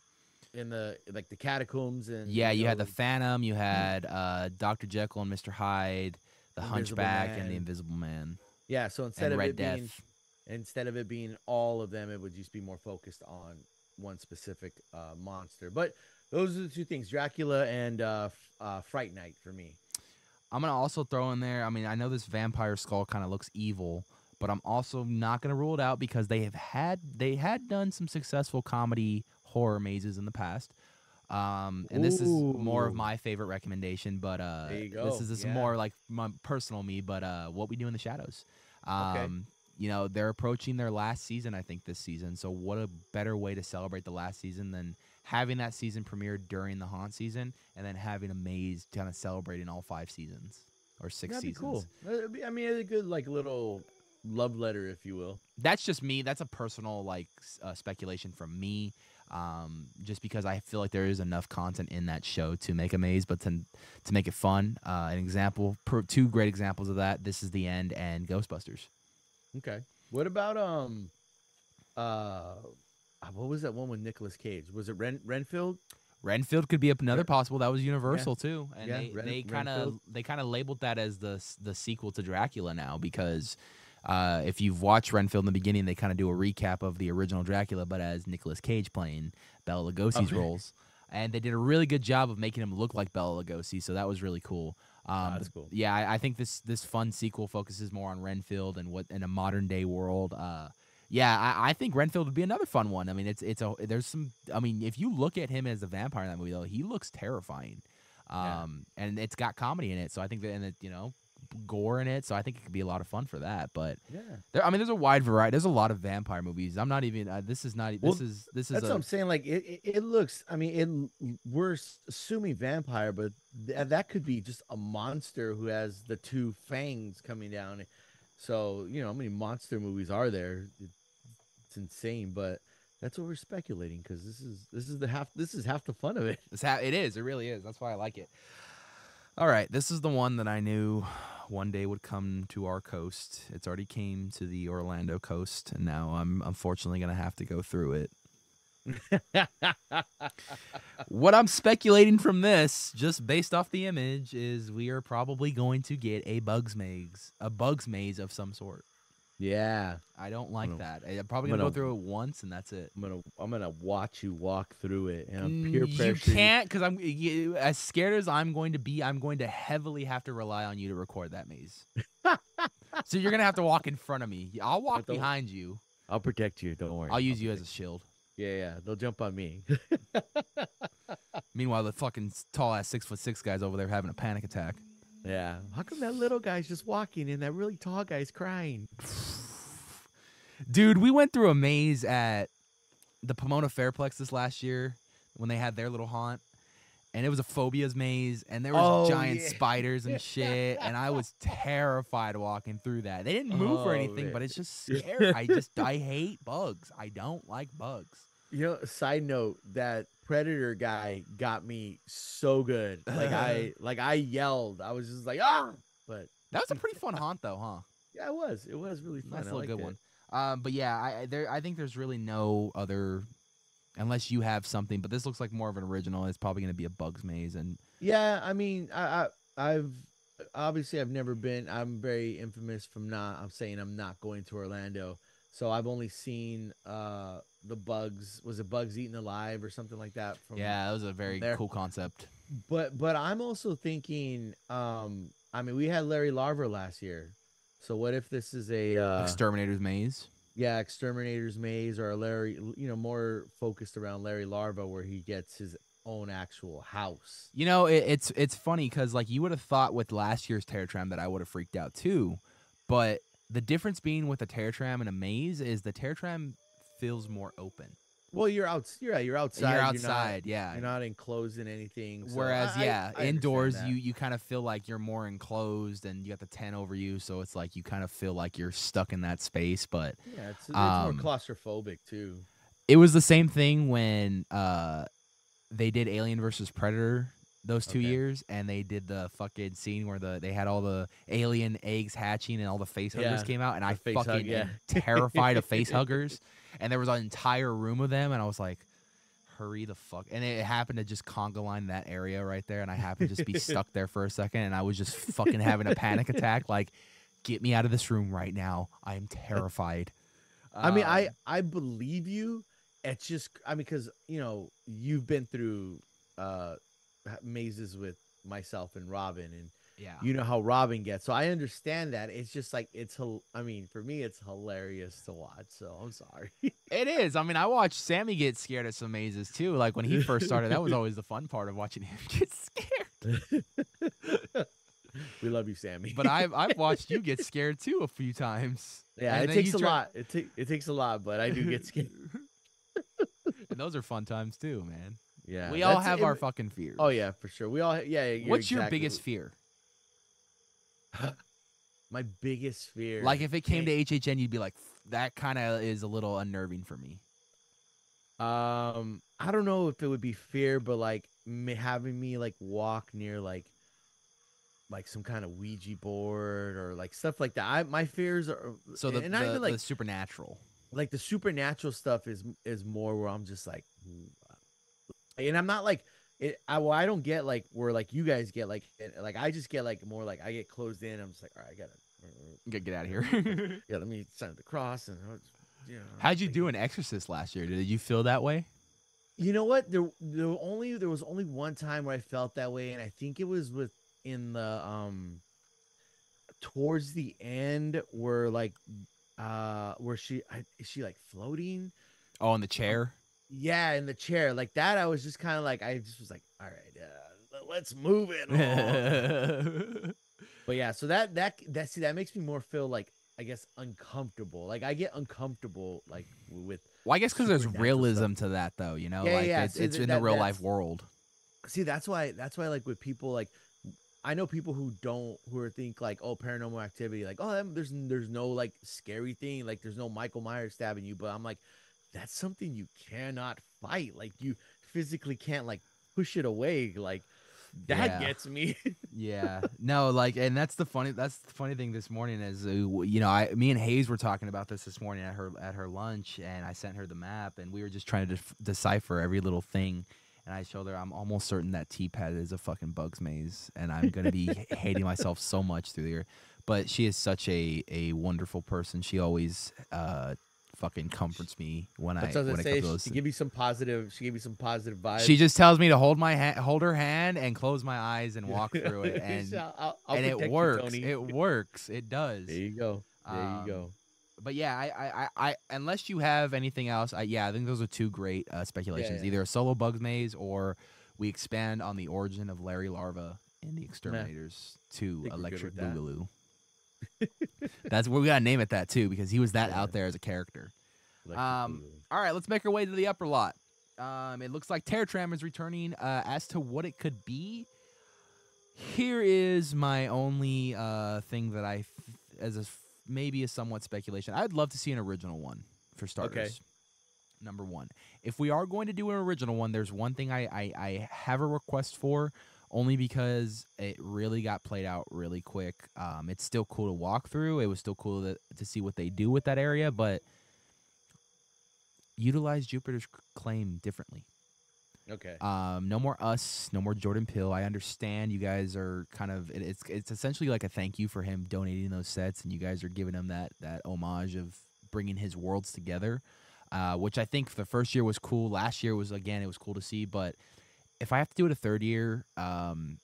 in the like the catacombs and yeah, you had the Phantom. You had uh, Doctor Jekyll and Mister Hyde, the Invisible Hunchback, and the Invisible Man, yeah so instead and of Red it Death. being instead of it being all of them it would just be more focused on one specific uh monster but those are the two things dracula and uh, uh fright night for me I'm gonna also throw in there. I mean, I know this vampire skull kind of looks evil, but I'm also not gonna rule it out because they have had they had done some successful comedy horror mazes in the past. Um, and this is more of my favorite recommendation, but uh, this is this is yeah. more like my personal me. But uh, what we do in the shadows. Um, Okay. you know they're approaching their last season. I think this season. So what a better way to celebrate the last season than having that season premiere during the haunt season, and then having a maze kind of celebrating all five seasons or six that'd be seasons. cool be- i mean it's a good like little love letter if you will That's just me. That's a personal like uh, speculation from me. Um, just because I feel like there is enough content in that show to make a maze, but to to make it fun. Uh, an example, per, two great examples of that. This is the end and Ghostbusters. okay what about um uh what was that one with Nicolas Cage? Was it Ren Renfield? Renfield could be another possible. That was Universal too, and Yeah, they they kind of they kind of labeled that as the the sequel to Dracula now because uh, if you've watched Renfield in the beginning, they kind of do a recap of the original Dracula, but as Nicolas Cage playing Bela Lugosi's Okay. roles, and they did a really good job of making him look like Bela Lugosi. So that was really cool. Um, that's cool. Yeah, I, I think this this fun sequel focuses more on Renfield and what in a modern day world. Uh, Yeah, I, I think Renfield would be another fun one. I mean, it's it's a there's some. I mean, if you look at him as a vampire in that movie, though, he looks terrifying. Yeah. Um, and it's got comedy in it, so I think that and it, you know, gore in it, so I think it could be a lot of fun for that. But Yeah. there, I mean, there's a wide variety. There's a lot of vampire movies. I'm not even. Uh, this is not. This Well, is this is That's a, what I'm saying. Like it, it, it looks. I mean, it. We're assuming vampire, but th- that could be just a monster who has the two fangs coming down. So you know, how many monster movies are there? It, it's insane, but that's what we're speculating because this is this is the half. This is half the fun of it. It's ha- it is. It really is. That's why I like it. All right, this is the one that I knew one day would come to our coast. It's already came to the Orlando coast, and now I'm unfortunately going to have to go through it. What I'm speculating from this, just based off the image, is we are probably going to get a bugs maze, a bugs maze of some sort. Yeah, I don't like gonna- that. I'm probably I'm gonna go through it once, and that's it. I'm gonna I'm gonna watch you walk through it and I'm peer Mm, pressure. You can't because I'm you, as scared as I'm going to be. I'm going to heavily have to rely on you to record that maze. so you're gonna have to walk in front of me. I'll walk behind you. I'll protect you. Don't worry. I'll use you as a shield. Yeah, yeah. They'll jump on me. Meanwhile, the fucking tall ass six foot six guys over there having a panic attack. Yeah. How come that little guy's just walking and that really tall guy's crying? Dude, we went through a maze at the Pomona Fairplex this last year when they had their little haunt. And it was a phobias maze, and there was Oh, giant yeah. spiders and shit, and I was terrified walking through that. They didn't move or Oh, anything, but it's just scary. I just I hate bugs. I don't like bugs. You know, side note, that predator guy got me so good. Like I like I yelled. I was just like, ah but That was a pretty fun haunt, though, huh? yeah, it was. It was really fun. Nice I little good it. one. Um, but yeah, I there I think there's really no other, unless you have something. But this looks like more of an original. It's probably gonna be a bugs maze, and Yeah, I mean, I, I I've obviously I've never been. I'm very infamous from not. I'm saying I'm not going to Orlando, so I've only seen uh the bugs. Was it bugs eaten alive or something like that? From, yeah, that was a very cool concept. But but I'm also thinking. Um, I mean, we had Larry Larva last year, so what if this is a uh, Exterminator's maze. yeah exterminator's maze or a Larry? You know, more focused around Larry Larva, where he gets his own actual house. You know, it, it's it's funny because like you would have thought with last year's Terror Tram that I would have freaked out too, but the difference being with a Terror Tram and a maze is the Terror Tram feels more open. Well, you're out. You're you're outside. You're not- outside, yeah. You're not enclosed in anything. so Whereas, I- I- yeah, I understand indoors you you kind of feel like you're more enclosed and you got the tent over you, so it's like you kind of feel like you're stuck in that space. But yeah, it's, it's um, more claustrophobic too. it was the same thing when uh they did Alien versus Predator those two Okay. years, and they did the fucking scene where the they had all the alien eggs hatching and all the face huggers Yeah, came out, and I the face fucking hug, yeah. terrified of face huggers, and there was an entire room of them, and I was like. Hurry the fuck! And it happened to just conga line that area right there, and I happened to just be stuck there for a second, and I was just fucking having a panic attack. Like, get me out of this room right now! I am terrified. I mean, I Um, I believe you. It's just I mean, because you know you've been through uh mazes with myself and Robin, and yeah. you know how Robin gets. So I understand that. It's just like it's. I mean, for me, it's hilarious to watch. So I'm sorry. It is. I mean, I watched Sammy get scared at some mazes too. Like when he first started, that was always the fun part of watching him get scared. we love you, Sammy. But I've I've watched you get scared too a few times. yeah, And it takes a try- lot. It takes it takes a lot, but I do get scared. And those are fun times too, man. Yeah, we all have it- our fucking fears. Oh yeah, for sure. We all. Yeah. What's your biggest fear? My biggest fear. Like if it came to HHN, you'd be like, that kind of is a little unnerving for me. Um, I don't know if it would be fear, but like me, having me like walk near like like some kind of Ouija board or like stuff like that. I my fears are So the, and the, even like the supernatural. like the supernatural stuff is is more where I'm just like, and I'm not like it. I well, I don't get like where like you guys get like it- like I just get like more like I get closed in. I'm just like, all right, I gotta. Get get out of here. Yeah, let me sign the cross and uh, you know. How'd you do an Exorcist last year? Did you feel that way? You know what? There, there only there was only one time where I felt that way, and I think it was with in the um towards the end where like uh, where she I, is she like floating? Oh, on the chair. Yeah, in the chair like that. I was just kind of like I just was like, all right, uh, let's move it. But yeah, so that that that see that makes me more feel like I guess uncomfortable. Like I get uncomfortable like with well, I guess because there's realism to that, though. You know, Yeah, like yeah, it's, see, it's th- in the real life world. see that's why that's why like with people like I know people who don't who are think like oh paranormal activity like oh that- there's there's no like scary thing like there's no Michael Myers stabbing you but I'm like that's something you cannot fight like you physically can't like push it away like that Yeah. gets me. Yeah. No like and that's the funny that's the funny thing this morning is uh, you know i me and hayes were talking about this this morning at her at her lunch and i sent her the map and we were just trying to def- decipher every little thing and i showed her i'm almost certain that t-pad is a fucking bugs maze and i'm gonna be hating myself so much through here. But she is such a a wonderful person. She always uh fucking comforts me when that's i I when it gonna say those she give me some positive she gave me some positive vibes she just tells me to hold my hand hold her hand and close my eyes and walk through it and I'll, I'll, and it you, works. Tony. it works. It does. there you go there Um, you go But yeah, I, I, I, I, unless you have anything else, I, yeah, I think those are two great uh, speculations. yeah. Either a solo bugs maze or we expand on the origin of Larry Larva in the Exterminators to Think we're good Electric. Boogaloo. That's what we gotta name it that too because he was that Yeah. out there as a character. Electric um, All right, let's make our way to the upper lot. Um, it looks like Terror Tram is returning. Uh, as to what it could be, here is my only uh, thing that I, f- as a f- maybe a somewhat speculation. I'd love to see an original one for starters. Number one, if we are going to do an original one, there's one thing I, I, I have a request for, only because it really got played out really quick. Um, it's still cool to walk through. It was still cool to, to see what they do with that area, but utilize Jupiter's claim differently. okay Um, no more us, no more Jordan Peele. I understand you guys are kind of it, it's it's essentially like a thank you for him donating those sets, and you guys are giving him that that homage of bringing his worlds together, uh, which I think the first year was cool. Last year was again it was cool to see, but if I have to do it a third year, um,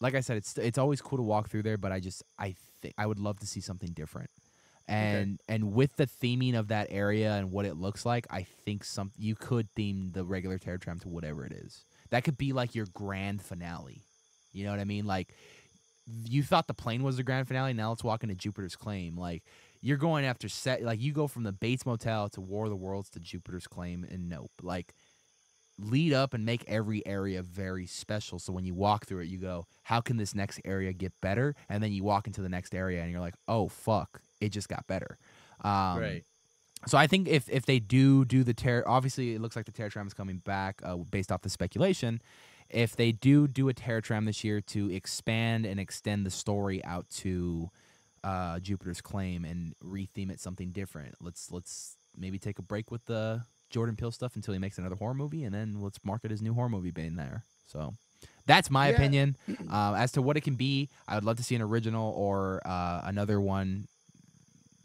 like I said, it's it's always cool to walk through there, but I just I think I would love to see something different. And and with the theming of that area and what it looks like, I think some you could theme the regular Terror Tram to whatever it is. That could be like your grand finale. You know what I mean? Like you thought the plane was the grand finale, now let's walk into Jupiter's Claim. Like you're going after set like you go from the Bates Motel to War of the Worlds to Jupiter's Claim and nope. Like lead up and make every area very special. So when you walk through it, you go, how can this next area get better? And then you walk into the next area and you're like, oh fuck, it just got better. Um, right So I think if if they do do the terror, obviously it looks like the terror tram is coming back uh, based off the speculation. If they do do a terror tram this year to expand and extend the story out to uh, Jupiter's claim and retheme it something different, let's let's maybe take a break with the Jordan Peele stuff until he makes another horror movie, and then let's market his new horror movie being there. So that's my Yeah. opinion um, as to what it can be. I would love to see an original or uh, another one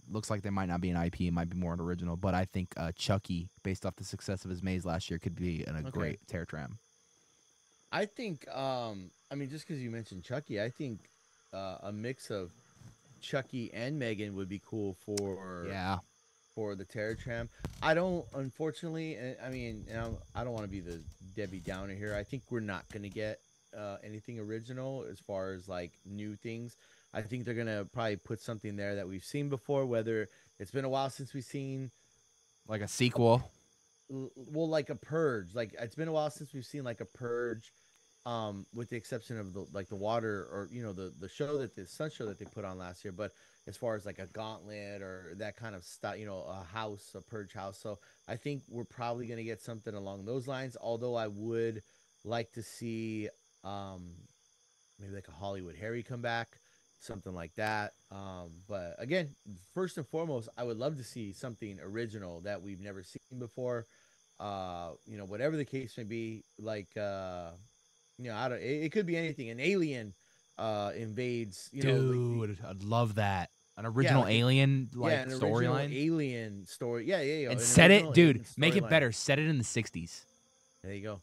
looks like there might not be an IP. It might be more an original, but I think uh, Chucky, based off the success of his maze last year, could be an, a Okay. great Terror Tram. I think, um, I mean, just because you mentioned Chucky, I think uh, a mix of Chucky and M3GAN would be cool for Yeah, for the Terror Tram. I don't, unfortunately, I mean, I don't want to be the Debbie Downer here. I think we're not gonna get uh, anything original as far as like new things. I think they're gonna probably put something there that we've seen before. Whether it's been a while since we've seen like a sequel. well like a purge like it's been a while since we've seen like a purge um with the exception of the like the water or you know the the show that the sun show that they put on last year but as far as like a gauntlet or that kind of stuff you know a house a purge house. So i think we're probably going to get something along those lines although i would like to see um maybe like a hollywood harry come back something like that. Um but again first and foremost i would love to see something original that we've never seen before. Uh you know whatever the case may be like uh you know i don't it, it could be anything. An alien uh invades you know like- Dude, I'd love that. An original like alien yeah, like an storyline. alien story yeah yeah yeah And an set it, dude. Make it storyline. better. Set it in the '60s. there you go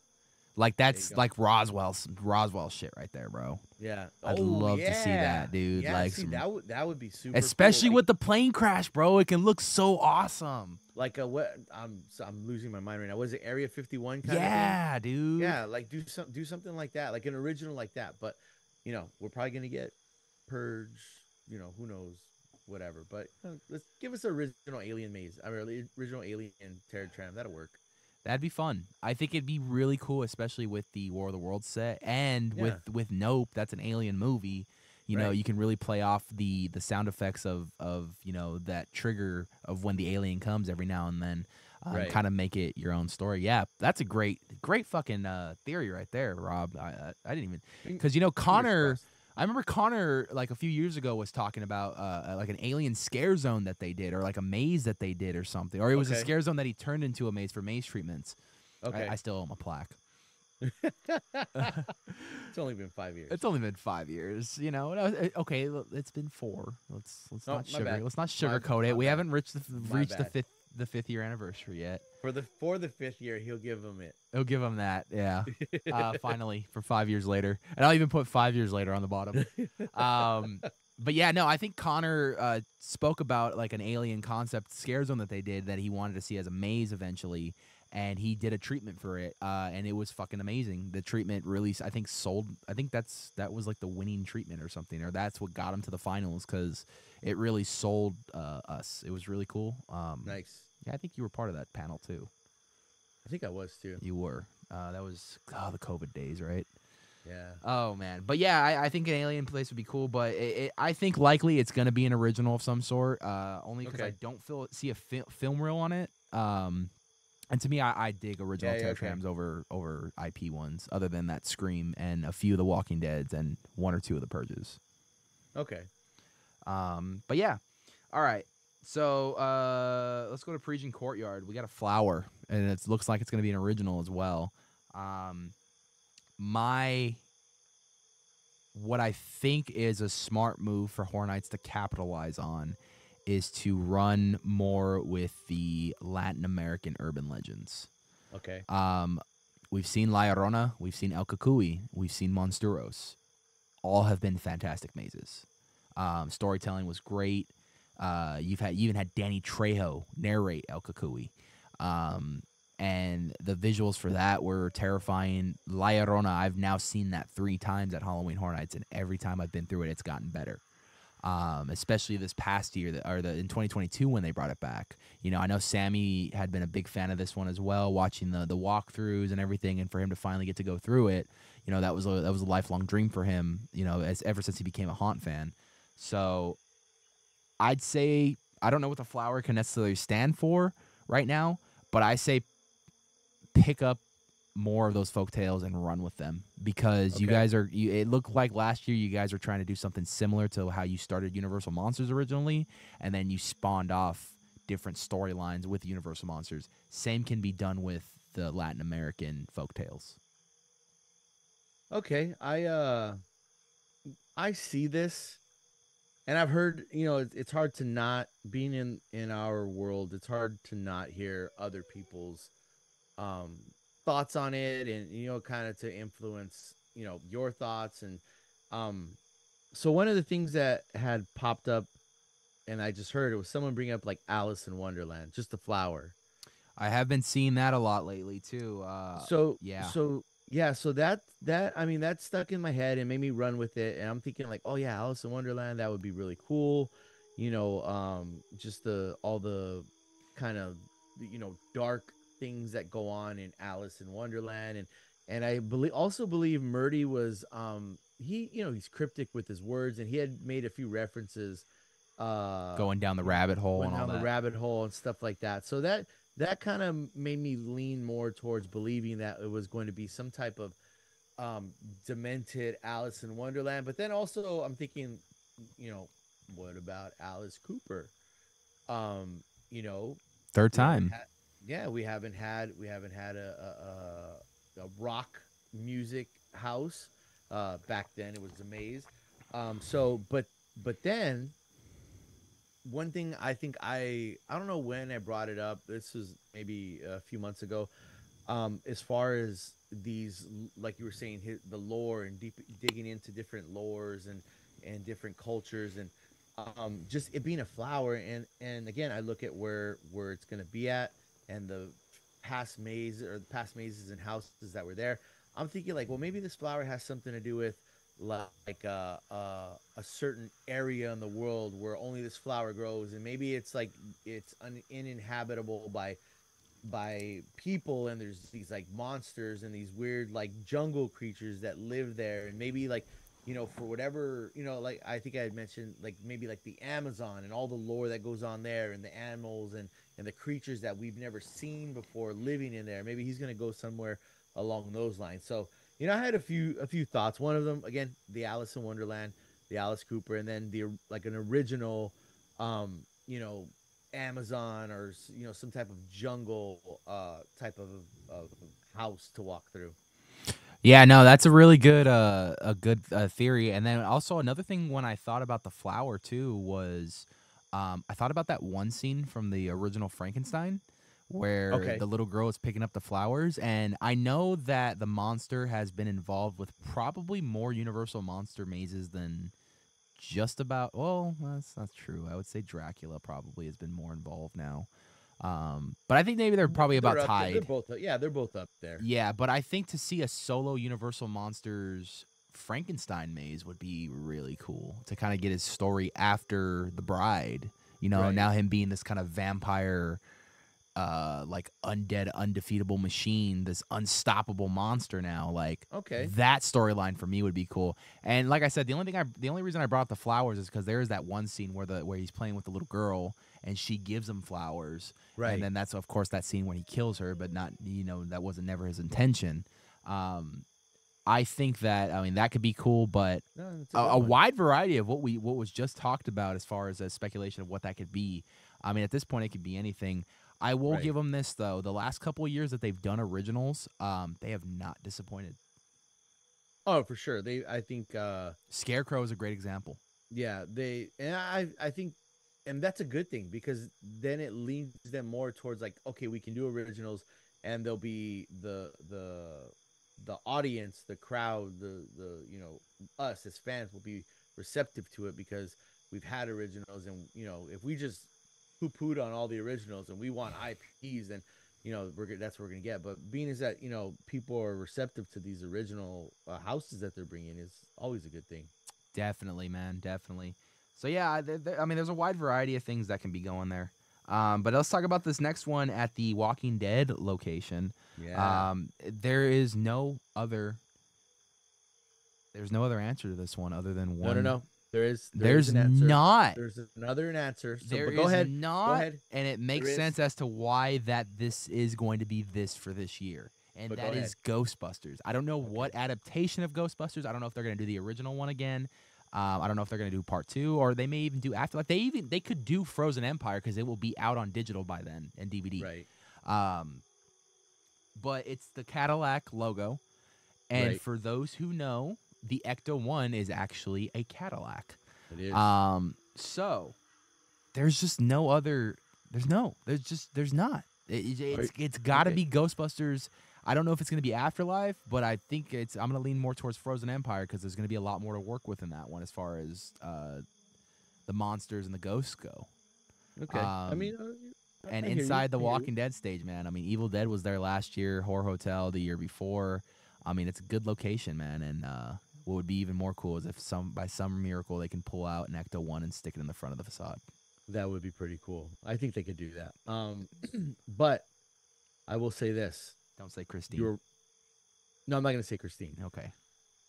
Like that's go. like Roswell's Roswell shit right there, bro. Yeah, I'd Oh, love to see that, dude. Yeah, Like see, some- that would that would be super. cool. Especially Like- with the plane crash, bro. It can look so awesome. like a what? I'm so I'm losing my mind right now. Was it Area 51 kind of Yeah, dude. Yeah, like do some do something like that, like an original like that. But you know, we're probably gonna get Purge. You know, who knows, whatever. But uh, let's give us an original Alien Maze. I mean, original Alien Terror Tram. That'll work. That'd be fun. I think it'd be really cool, especially with the War of the Worlds set and Yeah. with with Nope. That's an alien movie. You know, Right. you can really play off the the sound effects of of you know that trigger of when the alien comes every now and then. Um, Right. Kind of make it your own story. Yeah, that's a great great fucking uh, theory right there, Rob. I I, I didn't even because you know Connor. I remember Connor like a few years ago was talking about uh, like an alien scare zone that they did, or like a maze that they did, or something, or it was a scare zone that he turned into a maze for maze treatments. Okay, I, still owe him a plaque. it's only been five years. It's only been five years, you know. I uh, Okay, it's been four. Let's let's Oh, not sugar. bad. Let's not My- sugarcoat it. my We bad. haven't reached the My reached the fifth the fifth year anniversary yet. for the for the fifth year, he'll give him it. He'll give him that. Yeah. uh, finally, for five years later, and I'll even put five years later on the bottom. Um, but yeah, no, I think Connor uh, spoke about like an alien concept scare zone that they did that he wanted to see as a maze eventually, and he did a treatment for it, uh, and it was fucking amazing. The treatment really, I think, sold. I think that's that was like the winning treatment or something, or that's what got him to the finals because it really sold uh, us. It was really cool. Um, nice. I think you were part of that panel too. I think I was too. You were. Uh, that was oh, the COVID days, right? Yeah. Oh man, but yeah, I, I think an alien place would be cool. But it, it, I think likely it's gonna be an original of some sort. Uh, only because I don't feel see a fi- film reel on it. Um, and to me, I, I dig original Yeah, yeah, okay. Trams over over IP ones, other than that Scream and a few of the Walking Dead's and one or two of the Purges. Okay. Um, but yeah, all right. So uh, let's go to Parisian Courtyard. We got a flower, and it looks like it's going to be an original as well. Um, my what I think is a smart move for Hornites to capitalize on is to run more with the Latin American urban legends. Okay. Um, we've seen La Llorona, we've seen El Cucuy, we've seen Monstruos. All have been fantastic mazes. Um, storytelling was great. Uh, you've had you even had Danny Trejo narrate El Cucuy. Um, and the visuals for that were terrifying. La Llorona, I've now seen that three times at Halloween Horror Nights, and every time I've been through it, it's gotten better. Um, especially this past year, that, or the in 2022 when they brought it back. You know, I know Sammy had been a big fan of this one as well, watching the the walkthroughs and everything, and for him to finally get to go through it, you know, that was a that was a lifelong dream for him. You know, as ever since he became a haunt fan. So, I'd say I don't know what the flower can necessarily stand for right now, but I say pick up more of those folk tales and run with them because you guys are you, it looked like last year you guys were trying to do something similar to how you started universal monsters originally and then you spawned off different storylines with universal monsters. Same can be done with the latin american folk tales Okay. I uh I see this and I've heard, you know, it's, it's hard to not being in in our world, it's hard to not hear other people's um thoughts on it and you know kind of to influence, you know, your thoughts and um so one of the things that had popped up and I just heard it was someone bring up like Alice in Wonderland, just the flower. i have been seeing that a lot lately too uh so yeah. so yeah so that that i mean that stuck in my head and made me run with it and i'm thinking like oh yeah alice in wonderland that would be really cool you know um just the all the kind of you know dark things that go on in alice in wonderland and and i believe also believe murdy was um he you know he's cryptic with his words and he had made a few references uh going down the rabbit hole and all down that the rabbit hole and stuff like that. So that that kind of made me lean more towards believing that it was going to be some type of um, demented Alice in Wonderland. But then also I'm thinking, you know, what about Alice Cooper? Um, you know, third we time had- yeah, we haven't had we haven't had a a, a, a rock music house. Uh, back then it was the maze. Um, so but but then one thing I think I I don't know when I brought it up. This was maybe a few months ago. Um, as far as these like you were saying his, the lore and deep digging into different lores and and different cultures and um, just it being a flower and and again I look at where where it's gonna be at and the past maze or the past mazes and houses that were there. I'm thinking like, well, maybe this flower has something to do with like uh, uh, a certain area in the world where only this flower grows, and maybe it's like it's un- uninhabitable by by people, and there's these like monsters and these weird like jungle creatures that live there, and maybe like you know for whatever you know like I think I had mentioned like maybe like the Amazon and all the lore that goes on there, and the animals and and the creatures that we've never seen before living in there. Maybe he's gonna go somewhere along those lines. So you know, I had a few a few thoughts. One of them, again, the Alice in Wonderland, the Alice Cooper, and then the like an original, um, you know, Amazon or you know some type of jungle uh type of, of house to walk through. Yeah, no, that's a really good uh a good uh, theory. And then also another thing when I thought about the flower too was um I thought about that one scene from the original Frankenstein where Okay. the little girl is picking up the flowers and I know that the monster has been involved with probably more universal monster mazes than just about well, that's not true. I would say Dracula probably has been more involved now. Um but I think maybe they're probably about They're there- tied. They're both, yeah, they're both up there. Yeah, but I think to see a solo Universal Monsters Frankenstein maze would be really cool to kind of get his story after the bride. You know, Right. now him being this kind of vampire, uh, like undead, undefeatable machine, this unstoppable monster now. Like, Okay. that storyline for me would be cool. And like I said, the only thing I, the only reason I brought up the flowers is because there is that one scene where the where he's playing with the little girl and she gives him flowers. Right. And then that's of course that scene when he kills her, but not you know that wasn't never his intention. Um, I think that I mean that could be cool, but No, a, a wide variety of what we what was just talked about as far as a speculation of what that could be. I mean, at this point, it could be anything. I will Right. give them this though: the last couple of years that they've done originals, um, they have not disappointed. Oh, for sure. They, I think, uh, Scarecrow is a great example. yeah, they, and I, I think, and that's a good thing because then it leads them more towards like, okay, we can do originals, and they'll be the the the audience, the crowd, the the you know us as fans will be receptive to it because we've had originals, and you know if we just poo pooed on all the originals and we want IPs, and you know we're that's what we're gonna get. But being is that you know people are receptive to these original uh, houses that they're bringing is always a good thing. Definitely, man, definitely. So yeah, I- there- there- I mean, there's a wide variety of things that can be going there. Um, but let's talk about this next one at the Walking Dead location. Yeah. Um, there is no other. There's no other answer to this one other than one. no, no, no. There is there is There's answer. not. There's another answer. So There go is ahead. not, ahead. and it makes is. sense as to why that this is going to be this for this year, and But that is Ghostbusters. I don't know what adaptation of Ghostbusters. I don't know if they're going to do the original one again. Um, I don't know if they're going to do part two, or they may even do Afterlife. They even they could do Frozen Empire because it will be out on digital by then and DVD. Right. Um, but it's the Cadillac logo, and Right. for those who know, the Ecto One is actually a Cadillac. It is. Um, so there's just no other. There's no. There's just. There's not. It, it- it's Right. it's got to Okay. be Ghostbusters. I don't know if it's gonna be Afterlife, but I think it's. I'm gonna lean more towards Frozen Empire because there's gonna be a lot more to work with in that one as far as uh, the monsters and the ghosts go. okay. I um, mean, uh, And I inside the I. Walking Dead stage, man. I mean, Evil Dead was there last year. Horror Hotel the year before. I mean, it's a good location, man. And uh, what would be even more cool is if some by some miracle they can pull out an Ecto One and stick it in the front of the facade. That would be pretty cool. I think they could do that. Um, but I will say this: Don't say Christine. you're. No, I'm not gonna say Christine. okay.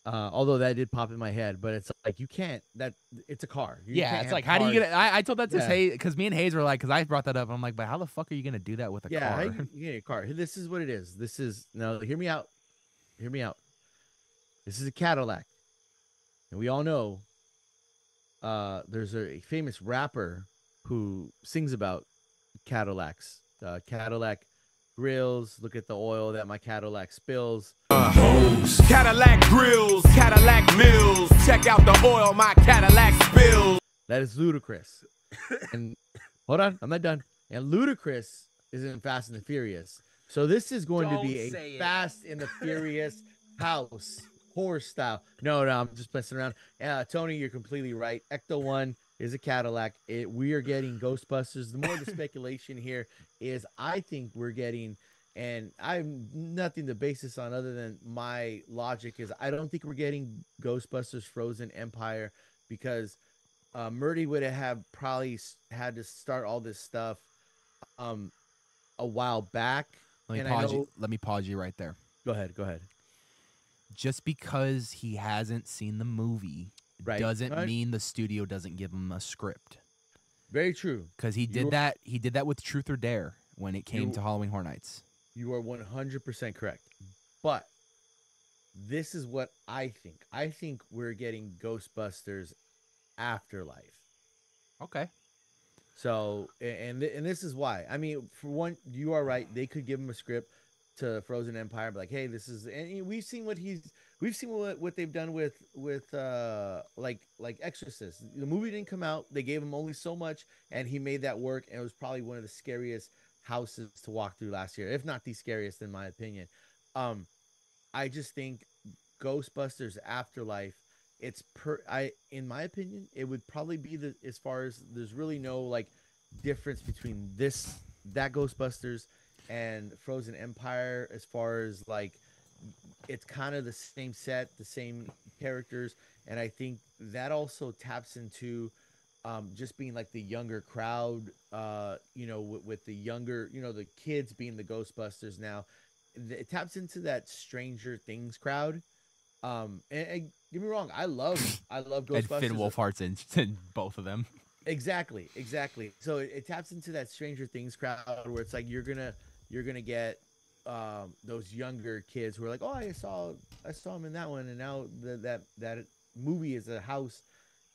Uh, although that did pop in my head, but it's like you can't. That it's a car. You yeah, it's like how do you get? I, I told that to Yeah. Hayes because me and Hayes were like, because I brought that up. I'm like, but how the fuck are you gonna do that with a yeah, car? Yeah, you get a car. This is what it is. This is now. Hear me out. Hear me out. This is a Cadillac, and we all know. Uh, there's a famous rapper who sings about Cadillacs. Uh, Cadillac grills. Look at the oil that my Cadillac spills. Cadillac grills, Cadillac mills. Check out the oil my Cadillac spills. That is Ludacris. and hold on, I'm not done. And Ludacris is in Fast and the Furious. So this is going to Don't be say a it. Fast and the Furious house horse style. No, no, I'm just messing around. Uh, Tony, you're completely right. Ecto One is a Cadillac. It, we are getting Ghostbusters. The more the speculation here is, I think we're getting, and I'm nothing to base this on other than my logic is, I don't think we're getting Ghostbusters Frozen Empire because uh, Murdy would have probably had to start all this stuff um a while back. Let me pause you. Let me pause you right there. Go ahead, go ahead. Just because he hasn't seen the movie Right. doesn't Right. mean the studio doesn't give him a script. Very true. Because he did You- that. He did that with Truth or Dare when it came You- to Halloween Horror Nights. You are 100% correct. But this is what I think. I think we're getting Ghostbusters Afterlife. Okay. So, and and this is why. I mean, for one, you are right. They could give him a script to Frozen Empire, like, hey, this is, and we've seen what he's, we've seen what what they've done with with uh like like Exorcist. The movie didn't come out. They gave him only so much, and he made that work. And it was probably one of the scariest houses to walk through last year, if not the scariest, in my opinion. Um, I just think Ghostbusters Afterlife. It's per I in my opinion, it would probably be the as far as there's really no like difference between this that Ghostbusters and Frozen Empire as far as like it's kind of the same set, the same characters, and I think that also taps into um, just being like the younger crowd, uh, you know, with, with the younger, you know, the kids being the Ghostbusters now. It taps into that Stranger Things crowd. Um, and, and get me wrong, I love, I love Ghostbusters. And. Finn Wolfhard's in, in both of them. Exactly, exactly. So it, it taps into that Stranger Things crowd where it's like you're gonna you're gonna get um, those younger kids who are like, oh, I saw I saw him in that one, and now the, that that movie is a house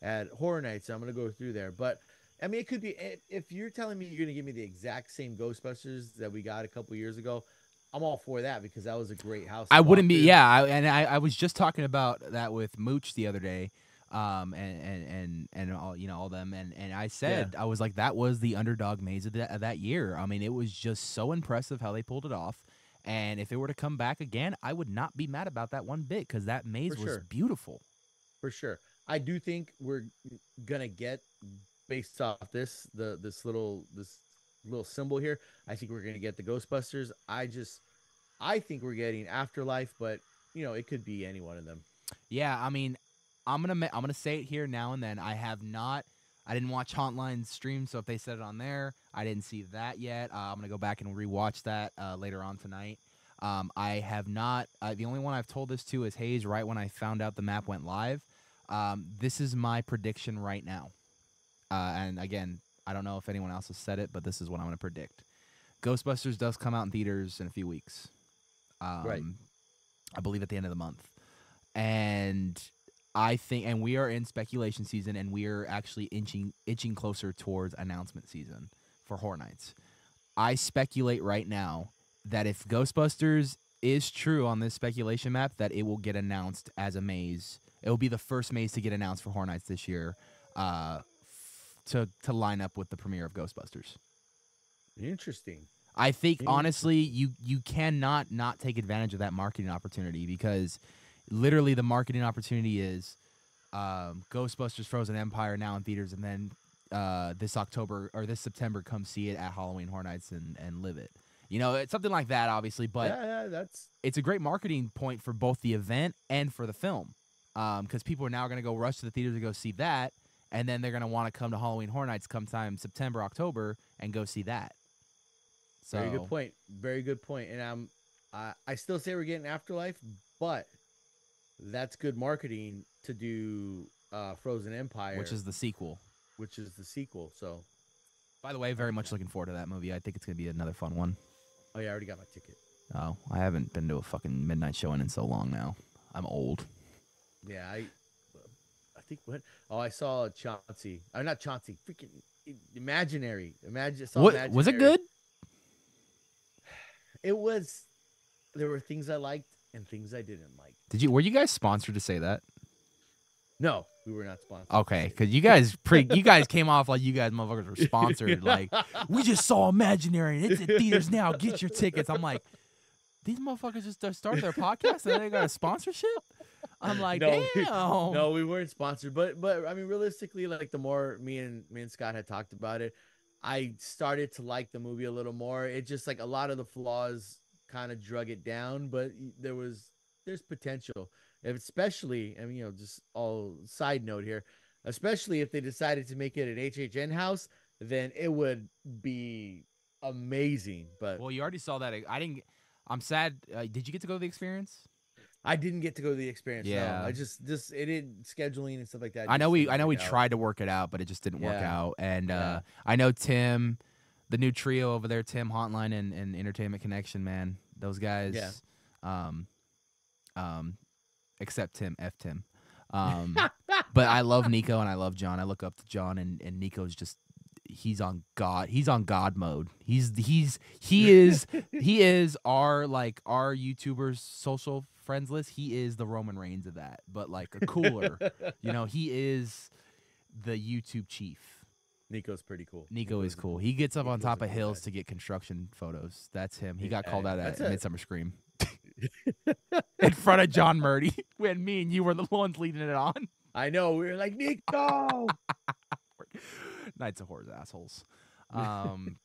at Horror Nights. So I'm gonna go through there, but I mean, it could be if- if you're telling me you're gonna give me the exact same Ghostbusters that we got a couple years ago. I'm all for that because that was a great house. I wouldn't be. through. Yeah, I, and I, I was just talking about that with Mooch the other day, um, and and and and all you know all them, and and I said I was like that was the underdog maze of that, of that year. I mean, it was just so impressive how they pulled it off. And if it were to come back again, I would not be mad about that one bit because that maze For was sure. beautiful. for sure. I do think we're gonna get based off this the this little this little symbol here. I think we're gonna get the Ghostbusters. I just I think we're getting Afterlife, but you know it could be any one of them. Yeah, I mean, I'm gonna ma- I'm gonna say it here now and then. I have not. I didn't watch Hauntline's stream, so if they said it on there, I didn't see that yet. Uh, I'm gonna go back and rewatch that uh, later on tonight. Um, I have not. Uh, the only one I've told this to is Hayes. Right when I found out the map went live, um, this is my prediction right now. Uh, and again, I don't know if anyone else has said it, but this is what I'm gonna predict. Ghostbusters does come out in theaters in a few weeks. Um, Right. I believe at the end of the month, and I think, and we are in speculation season, and we are actually inching itching closer towards announcement season for Horror Nights. I speculate right now that if Ghostbusters is true on this speculation map, that it will get announced as a maze. It will be the first maze to get announced for Horror Nights this year, uh, f- to to line up with the premiere of Ghostbusters. Interesting. I think Interesting. honestly, you you cannot not take advantage of that marketing opportunity because literally the marketing opportunity is um, Ghostbusters Frozen Empire now in theaters, and then uh, this October or this September, come see it at Halloween Horror Nights and and live it. You know, it's something like that, obviously, but yeah, yeah, that's it's a great marketing point for both the event and for the film because people are now going to go rush to the theater to go see that and then they're going to want to come to halloween horror nights come time september october and go see that so very good point. Very good point. And I'm I I still say we're getting Afterlife, but that's good marketing to do uh Frozen Empire, which is the sequel which is the sequel. So by the way very much looking forward to that movie i think it's going to be another fun one. oh yeah, I already got my ticket. Oh, i haven't been to a fucking midnight showing in so long now i'm old Yeah, I I think what oh I saw Chauncey. Uh, not Chauncey, freaking imaginary. Imagine saw what was it good It was there were things I liked and things I didn't like. did you were you guys sponsored to say that No, We were not sponsored. Okay, because you guys pretty, you guys came off like you guys motherfuckers were sponsored. Like we just saw Imaginary and it's in theaters now. Get your tickets. I'm like, these motherfuckers just start their podcast and they got a sponsorship. I'm like, No, we- damn. no, we weren't sponsored, but but I mean, realistically, like the more me and me and Scott had talked about it, I started to like the movie a little more. It just like a lot of the flaws kind of drug it down, but there was there's potential, If- especially. I mean, you know, just all side note here, especially if they decided to make it an HHN house, then it would be amazing. But Well, you already saw that. I didn't. I'm sad. Uh, did you get to go to the experience? I didn't get to go to the experience. Yeah, Yeah. I just just it didn't scheduling and stuff like that. I know we I know we out. tried to work it out, but it just didn't work out. And Yeah. uh, I know Tim, the new trio over there, Tim Hotline and, and Entertainment Connection, man. Those guys. Yeah. Um, um, except Tim, f Tim. Um, but I love Nico and I love John. I look up to John and and Nico's just he's on God. He's on God mode. He's he's he is he is our like our YouTubers social friends list. He is the Roman Reigns of that, but like a cooler. you know, he is the YouTube chief. Nico's pretty cool. Nico is cool. He gets up on top of hills guy. to get construction photos. That's him. He got called out at a- Midsummer Scream. In front of John Murdy when me and you were the ones leading it on. I know. We were like Nico. Nights of Horrors assholes. Um,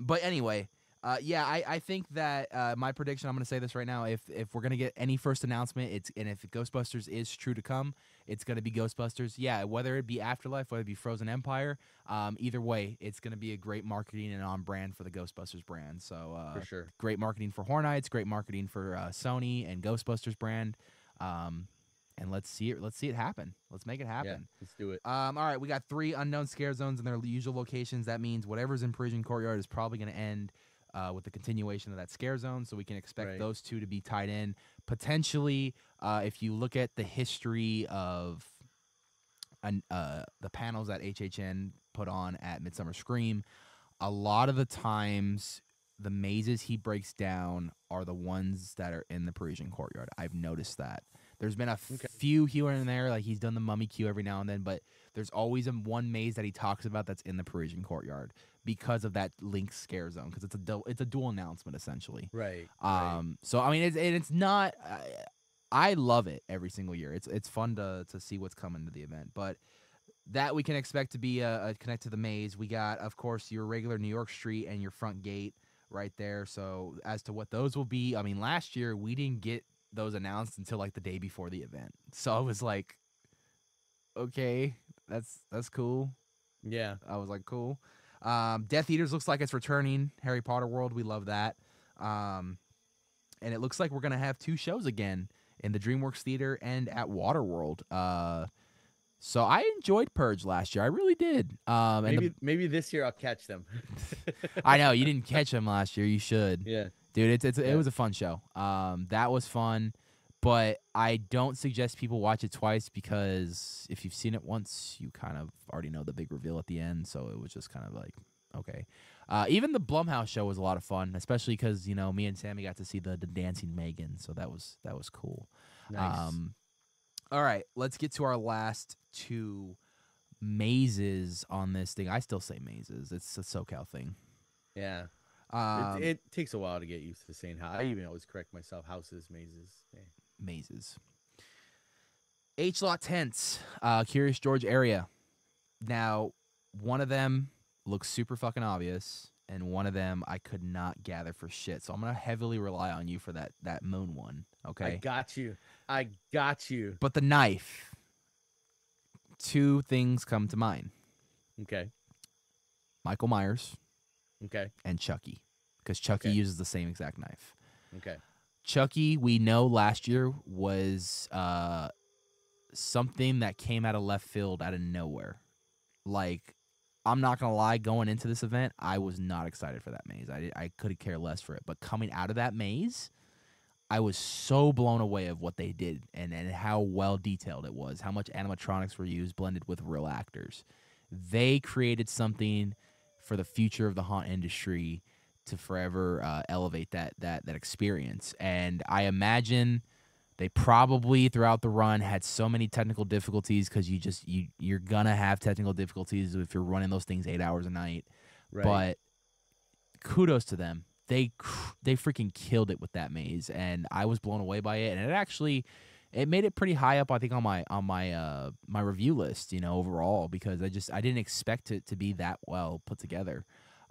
but anyway, uh, yeah, I, I think that uh, my prediction. I'm going to say this right now. If if we're going to get any first announcement, it's and if Ghostbusters is true to come, it's going to be Ghostbusters. Yeah, whether it be Afterlife, whether it be Frozen Empire, um, either way, it's going to be a great marketing and on brand for the Ghostbusters brand. So uh, For sure. great marketing for Horror Nights, great marketing for uh, Sony and Ghostbusters brand. Um, and let's see it. Let's see it happen. Let's make it happen. Yeah, let's do it. Um, all right, we got three unknown scare zones in their usual locations. That means whatever's in Parisian Courtyard is probably going to end uh, with the continuation of that scare zone. So we can expect Right. those two to be tied in. Potentially, uh, if you look at the history of an, uh, the panels that HHN put on at Midsummer Scream, a lot of the times the mazes he breaks down are the ones that are in the Parisian Courtyard. I've noticed that. There's been a Okay. few here and there, like he's done the Mummy Queue every now and then, but there's always a one maze that he talks about that's in the Parisian Courtyard because of that link scare zone because it's a du- it's a dual announcement essentially. Right. right. Um, so I mean, it's it's not. I, I love it every single year. It's it's fun to to see what's coming to the event, but that we can expect to be a, a connect to the maze. We got, of course, your regular New York Street and your front gate right there. So as to what those will be, I mean, last year we didn't get those announced until like the day before the event. So I was like, okay, that's that's cool. Yeah. I was like, cool. Um, Death Eaters looks like it's returning. Harry Potter World, we love that. Um, and it looks like we're gonna have two shows again in the DreamWorks Theater and at Waterworld. Uh, so I enjoyed Purge last year. I really did. Um, and Maybe the, maybe this year I'll catch them. I know you didn't catch them last year. You should, yeah. dude. It's, it's Yeah. it was a fun show. Um, that was fun. But I don't suggest people watch it twice because if you've seen it once, you kind of already know the big reveal at the end. So it was just kind of like, okay. Uh, even the Blumhouse show was a lot of fun, especially because you know me and Sammy got to see the, the dancing M3GAN, so that was that was cool. Nice. Um, all right, let's get to our last two mazes on this thing. I still say mazes. It's a SoCal thing. yeah. Um, it, it takes a while to get used to saying how. I even always correct myself. Houses, mazes. Yeah. Mazes. H lot tents, uh, Curious George area. Now, one of them looks super fucking obvious, and one of them I could not gather for shit. So I'm gonna heavily rely on you for that that moon one. Okay. I got you. I got you. but the knife. Two things come to mind: Okay. Michael Myers Okay. and Chucky, because Chucky Okay. uses the same exact knife. Okay. Chucky, we know last year was uh, something that came out of left field, out of nowhere. Like, I'm not gonna lie, going into this event, I was not excited for that maze. I I could care less for it, but coming out of that maze, I was so blown away of what they did and and how well detailed it was, how much animatronics were used, blended with real actors. They created something for the future of the haunt industry to forever uh, elevate that that that experience. And I imagine They probably throughout the run had so many technical difficulties because you just you you're gonna have technical difficulties if you're running those things eight hours a night. Right. But kudos to them. They they freaking killed it with that maze, and I was blown away by it. And it actually it made it pretty high up, I think, on my on my uh my review list. You know, overall because I just I didn't expect it to be that well put together.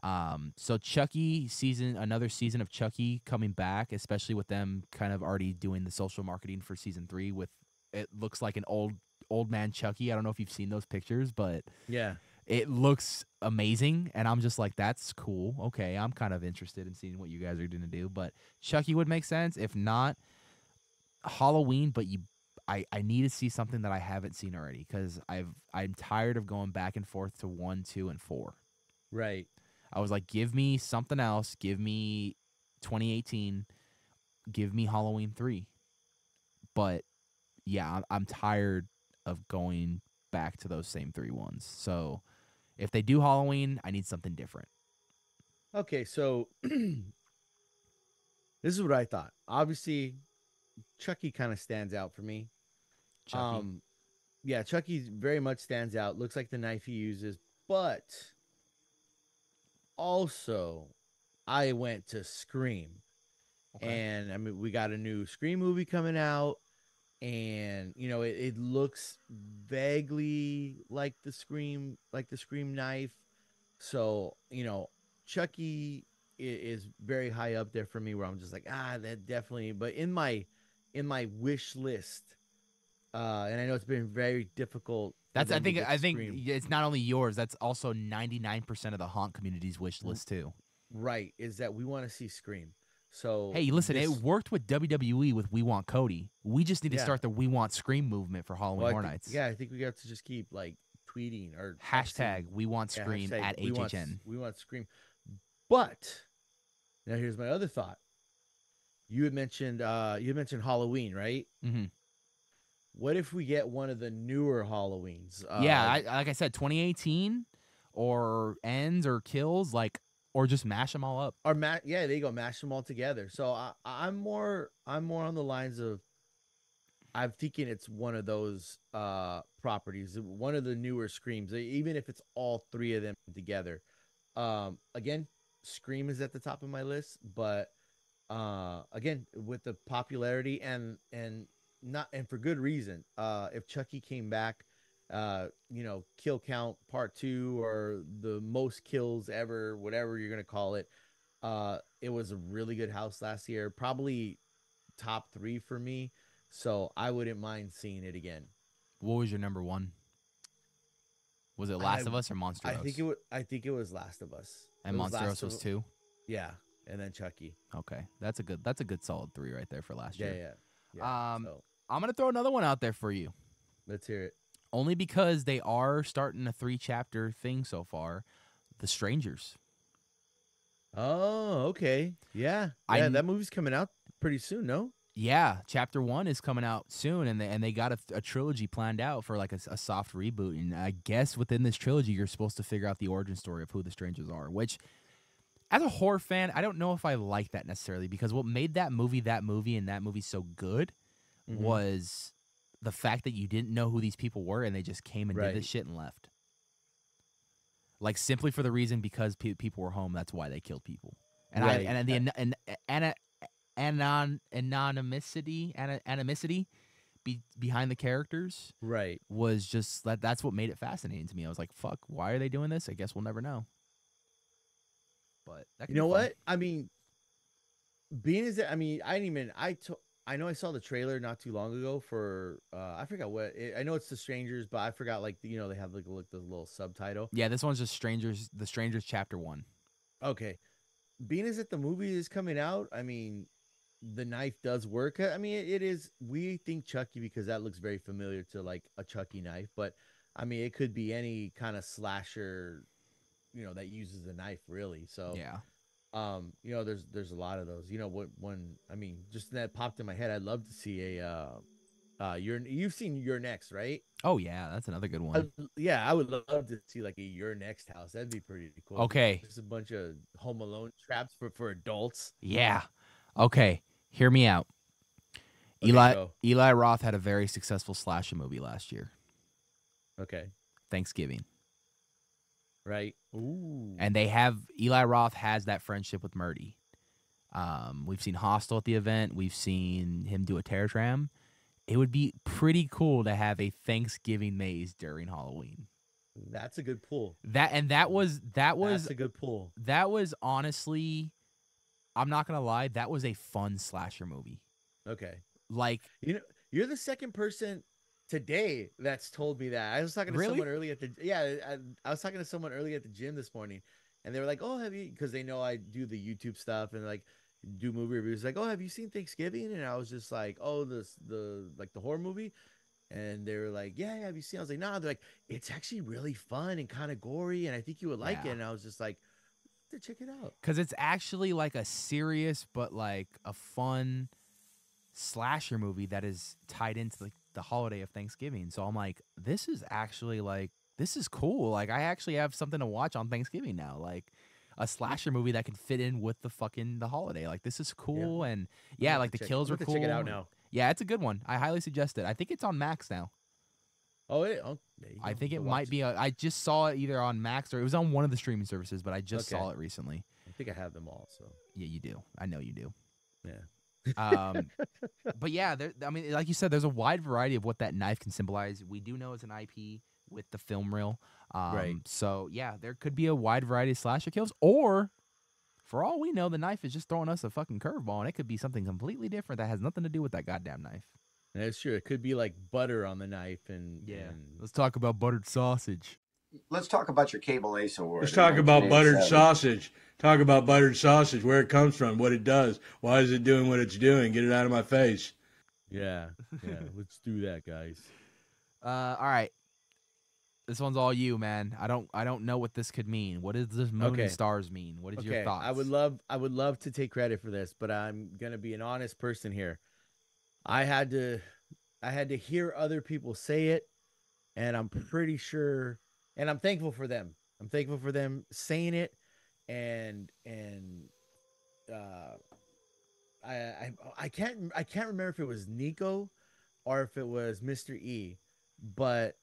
Um, so Chucky season, another season of Chucky coming back, especially with them kind of already doing the social marketing for season three. With it looks like an old old man Chucky. I don't know if you've seen those pictures, but yeah. it looks amazing, and I'm just like, that's cool. Okay, I'm kind of interested in seeing what you guys are going to do. But Chucky would make sense. If not, Halloween. But you, I, I need to see something that I haven't seen already because I've I'm tired of going back and forth to one, two, and four. Right. I was like, give me something else. Give me 2018. Give me Halloween 3. But yeah, I'm, tired of going back to those same three ones. So if they do Halloween, I need something different. Okay, so this is what I thought. Obviously, Chucky kind of stands out for me. Chucky. Um, yeah, Chucky very much stands out. Looks like the knife he uses, but also, I went to Scream, Okay. and I mean, we got a new Scream movie coming out, and you know, it, it looks vaguely like the Scream, like the Scream knife. So, you know, Chucky is very high up there for me, where I'm just like, ah, that definitely. But in my in my wish list, uh, and I know it's been very difficult. That's I think I think it's not only yours. That's also 99% of the haunt community's wish list too. right is that we want to see Scream. So Hey, listen, this- it worked with WWE with We Want Cody. We just need to Yeah. start the We Want Scream movement for Halloween well, Horror thi- Nights. Yeah, I think we got to just keep like tweeting or Hashtag. We Want Yeah, Scream hashtag at we want, HHN. we want Scream. But now here's my other thought. You had mentioned uh you mentioned Halloween, right? hmm What if we get one of the newer Halloweens? Uh, yeah, I, like I said, 2018 or ends or kills, like, or just mash them all up. or ma- yeah, there you go, mash them all together. So I, I'm more, I'm more on the lines of, I'm thinking it's one of those uh properties, one of the newer screams, even if it's all three of them together. Um, again, Scream is at the top of my list, but uh, again, with the popularity and and not and for good reason. Uh, if Chucky came back, uh, you know, kill count part two or the most kills ever, whatever you're gonna call it. Uh, it was a really good house last year, probably top three for me. So I wouldn't mind seeing it again. What was your number one? Was it Last I- of Us or Monster I think it was. I think it was Last of Us. and It was Monster was two. Yeah, and then Chucky. Okay, that's a good. That's a good solid three right there for last Yeah, year. yeah. yeah. Um, so I'm gonna throw another one out there for you, let's hear it. only because they are starting a three chapter thing so far. The Strangers. Oh, okay. Yeah, I yeah. that movie's coming out pretty soon. No. Yeah, chapter one is coming out soon, and they, and they got a, a trilogy planned out for like a soft reboot. And I guess within this trilogy, you're supposed to figure out the origin story of who the strangers are. Which, as a horror fan, I don't know if I like that necessarily because what made that movie that movie and that movie so good Mhm. was the fact that you didn't know who these people were and they just came and did this shit and left. Like simply for the reason because pe- people were home, that's why they killed people. And Right. I and the an, an, an, anon anonymity animicity be, behind the characters Right. was just that that's what made it fascinating to me. I was like, "Fuck, why are they doing this?" I guess we'll never know. But that You know what? I mean, being as I mean, I didn't even. I to, I know I saw the trailer not too long ago for. uh I forgot what. It, I know it's the strangers, but I forgot like you know they have like, like the little subtitle. Yeah, this one's just strangers. The strangers chapter one. Okay, being as that the movie is coming out, I mean, the knife does work. I mean, it, it is. We think Chucky because that looks very familiar to like a Chucky knife, but I mean, it could be any kind of slasher, you know, that uses a knife really. So Yeah. Um you know there's there's a lot of those you know what When i mean just that popped in my head i'd love to see a uh uh you're you've seen You're Next right Oh yeah, that's another good I- one. yeah i would love to see like a You're Next house that'd be pretty cool Okay. just a bunch of home alone traps for for adults Yeah. Okay. Hear me out. Okay, Eli go. Eli Roth had a very successful slasher movie last year, Okay. Thanksgiving, Right. Ooh. and they have Eli Roth has that friendship with Murdy. Um, we've seen Hostel at the event. We've seen him do a terror tram. It would be pretty cool to have a Thanksgiving maze during Halloween. That's a good pull. That and that was that was That's a good pull. that was honestly, I'm not gonna lie, that was a fun slasher movie. Okay. Like You know, you're the second person today that's told me that. I was talking to Really? someone early at the yeah. I, I was talking to someone early at the gym this morning, and they were like, "Oh, have you?" Because they know I do the YouTube stuff and like do movie reviews. Like, "Oh, have you seen Thanksgiving?" And I was just like, "Oh, this the like the horror movie." And they were like, "Yeah, yeah, have you seen?" I was like, "Nah." They're like, "It's actually really fun and kind of gory, and I think you would like Yeah. it." And I was just like, "To check it out." Because it's actually like a serious but like a fun slasher movie that is tied into like the holiday of Thanksgiving. So I'm like, this is actually like this is cool. Like I actually have something to watch on Thanksgiving now. Like a slasher movie that can fit in with the fucking the holiday. Like this is cool and yeah, like the check- kills are cool. Check it out now. Yeah, it's a good one. I highly suggest it. I think it's on Max now. Oh, it, oh I think it watch might be. A, I just saw it either on Max or it was on one of the streaming services, but I just Okay. saw it recently. I think I have them all. So Yeah, you do. I know you do. yeah. Um, but yeah, there, I mean, like you said, there's a wide variety of what that knife can symbolize. We do know it's an IP with the film reel. Um, Right. So yeah, there could be a wide variety of slasher kills, or for all we know, the knife is just throwing us a fucking curveball, and it could be something completely different that has nothing to do with that goddamn knife. That's true. It could be like butter on the knife and and Let's talk about buttered sausage. Let's talk about your cable ace award. Let's talk about buttered sausage. Talk about buttered sausage, where it comes from, what it does, why is it doing what it's doing. Get it out of my face. yeah, yeah. let's do that, guys. Uh, all right. This one's all you, man. I don't, I don't know what this could mean. What does this moon Okay. and stars mean? What is your Okay, thoughts? I would love, I would love to take credit for this, but I'm gonna be an honest person here. I had to, I had to hear other people say it, and I'm pretty sure, and I'm thankful for them. I'm thankful for them saying it, and and uh, I I I can't I can't remember if it was Nico or if it was Mr. E, but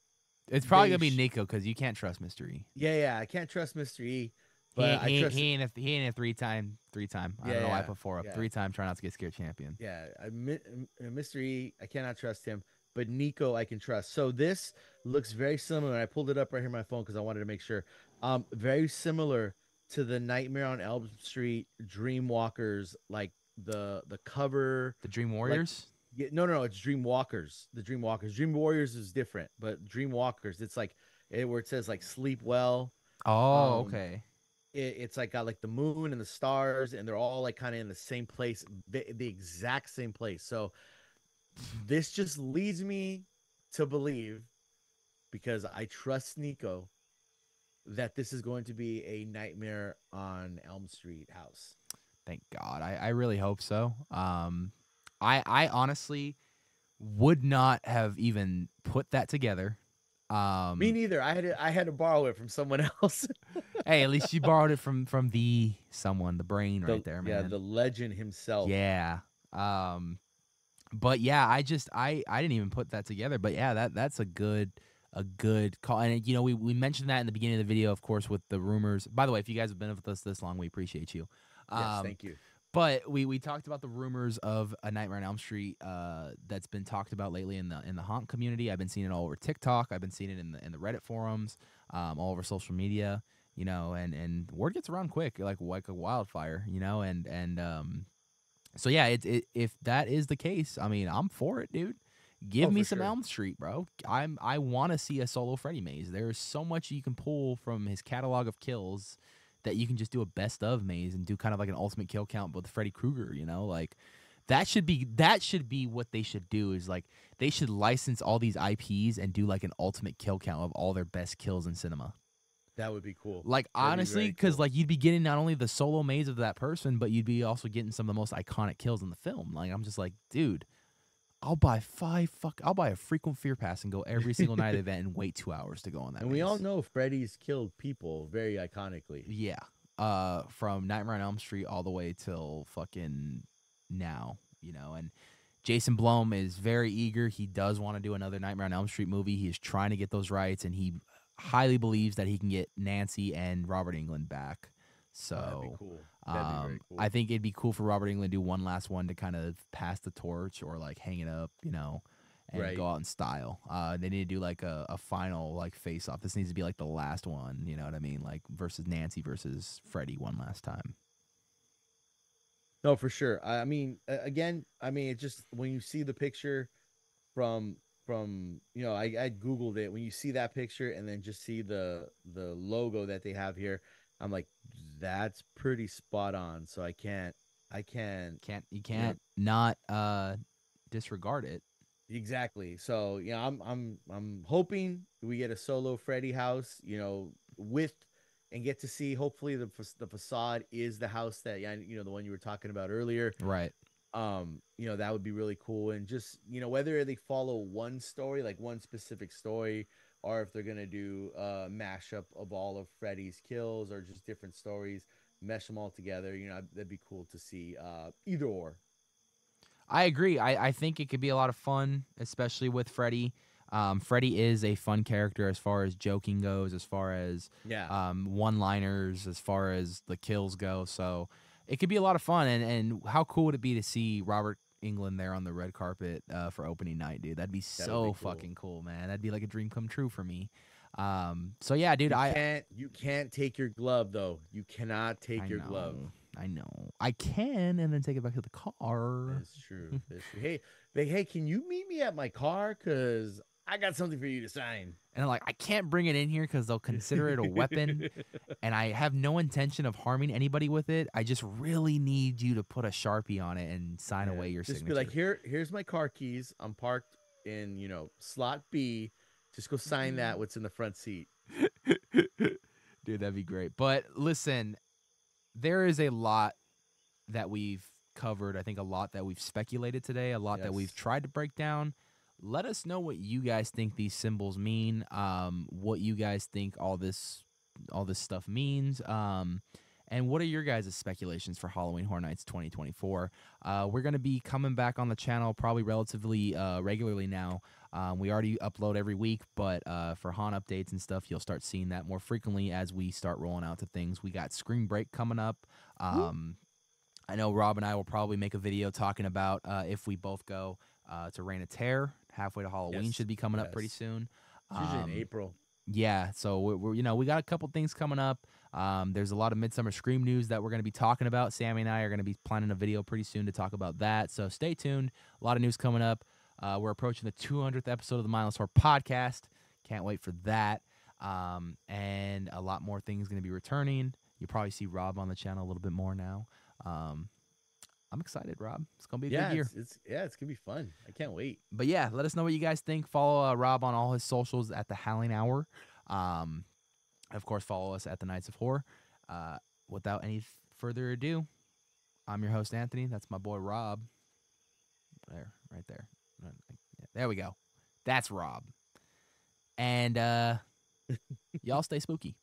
It's probably gonna be Nico because you can't trust Mystery. yeah, yeah, I can't trust Mr. E, but he, ain't- trust. he ain't a he ain't a three time three time. I don't know why I put four up. yeah. Three time try not to get scared champion. Yeah, I, mi- m- Mr. E, I cannot trust him, but Nico I can trust. So this looks very similar. I pulled it up right here on my phone because I wanted to make sure. Um, very similar to the Nightmare on Elm Street Dreamwalkers, like the the cover. The Dream Warriors. Yeah, no, no, no, it's Dreamwalkers. The Dreamwalkers. Dream Warriors is different, but Dreamwalkers, it's like it, where it says like sleep well. oh, um, okay. It, it's like got like the moon and the stars, and they're all like kind of in the same place, the, the exact same place. So this just leads me to believe, because I trust Nico, that this is going to be a Nightmare on Elm Street house. Thank God. I, I really hope so. Um, I I honestly would not have even put that together. Um, Me neither. I had to, I had to borrow it from someone else. hey, at least you borrowed it from from the someone, the brain The- right there, man. Yeah, the legend himself. Yeah. Um but yeah, I just I I didn't even put that together, but yeah, that that's a good a good call. And you know, we we mentioned that in the beginning of the video, of course, with the rumors. By the way, if you guys have been with us this long, we appreciate you. Yes, Um, thank you. but we we talked about the rumors of a Nightmare on Elm Street uh, that's been talked about lately in the in the haunt community. I've been seeing it all over TikTok. I've been seeing it in the in the Reddit forums, um, all over social media. You know, and and word gets around quick, like like a wildfire. You know, and and um, so yeah, it, it if that is the case, I mean, I'm for it, dude. Give Oh, me some sure. Elm Street, bro. I'm I want to see a solo Freddy maze. There's so much you can pull from his catalog of kills that you can just do a best of maze and do kind of like an ultimate kill count with Freddy Krueger, you know? Like that should be that should be what they should do is like they should license all these IPs and do like an ultimate kill count of all their best kills in cinema. That would be cool. Like That'd honestly, because cool. like you'd be getting not only the solo maze of that person, but you'd be also getting some of the most iconic kills in the film. Like I'm just like, dude, I'll buy five fuck I'll buy a frequent fear pass and go every single night event and wait two hours to go on that. and we all know Freddy's killed people very iconically. Yeah. Uh from Nightmare on Elm Street all the way till fucking now, you know, and Jason Blum is very eager. He does want to do another Nightmare on Elm Street movie. He is trying to get those rights, and he highly believes that he can get Nancy and Robert Englund back. So Oh, that'd be cool. Um, cool. I think it'd be cool for Robert Englund to do one last one to kind of pass the torch or like hang it up, you know, and Right. go out in style. Uh, they need to do like a, a final like face off. This needs to be like the last one. You know what I mean? Like versus Nancy versus Freddy one last time. No, for sure. I I mean, again, I mean, it just when you see the picture from from you know, I I googled it. When you see that picture and then just see the the logo that they have here, I'm like, that's pretty spot on. So I can't, I can't Can't you can't not uh disregard it. exactly. So yeah, I'm I'm I'm hoping we get a solo Freddy house. You know, with and get to see. Hopefully, the the facade is the house that yeah, you know, the one you were talking about earlier. Right. Um you know that would be really cool and just you know whether they follow one story like one specific story or if they're gonna do a mashup of all of freddy's kills or just different stories mesh them all together you know that'd be cool to see uh either or I agree. I, I think it could be a lot of fun, especially with Freddy. Um, Freddy is a fun character as far as joking goes, as far as yeah um, one-liners, as far as the kills go. So it could be a lot of fun. And, and how cool would it be to see Robert Englund there on the red carpet uh, for opening night, dude? That'd be so be cool. fucking cool, man. That'd be like a dream come true for me. Um, so yeah, dude, you I can't you can't take your glove though you cannot take I your know, glove I know. I can, and then take it back to the car. that's true that's true hey hey, hey can you meet me at my car because i got something for you to sign And I'm like, I can't bring it in here because they'll consider it a weapon, and I have no intention of harming anybody with it. I just really need you to put a sharpie on it and sign Yeah, away your just signature. be like, here, here's my car keys. I'm parked in, you know, slot B. Just go sign that. Mm-hmm. What's in the front seat? Dude, that'd be great. But listen, there is a lot that we've covered. I think a lot that we've speculated today, a lot that we've tried to break down. Let us know what you guys think these symbols mean. Um, what you guys think all this all this stuff means. Um, and what are your guys' speculations for Halloween Horror Nights 2024? Uh, we're going to be coming back on the channel probably relatively uh, regularly now. Um, we already upload every week, but uh, for haunt updates and stuff, you'll start seeing that more frequently as we start rolling out to things. We got Screen Break coming up. Um, I know Rob and I will probably make a video talking about uh, if we both go uh, to Reign of Terror. Halfway to Halloween Yes, should be coming up pretty soon. It's usually Um, in April. yeah, so we're, we're you know we got a couple things coming up. Um, there's a lot of Midsummer Scream news that we're going to be talking about. Sammy and I are going to be planning a video pretty soon to talk about that. So stay tuned. A lot of news coming up. Uh, we're approaching the 200th episode of the Mindless Horror podcast. Can't wait for that. Um, and a lot more things going to be returning. You'll probably see Rob on the channel a little bit more now. Um, I'm excited, Rob. It's going to be a Yeah, good year. it's, it's yeah, it's gonna be fun. I can't wait. but yeah, let us know what you guys think. Follow uh, Rob on all his socials at the Howling Hour. Um, of course, follow us at the Nights of Horror. Uh, without any further ado, I'm your host Anthony. That's my boy Rob. There, right there. There we go. That's Rob. And uh, y'all stay spooky.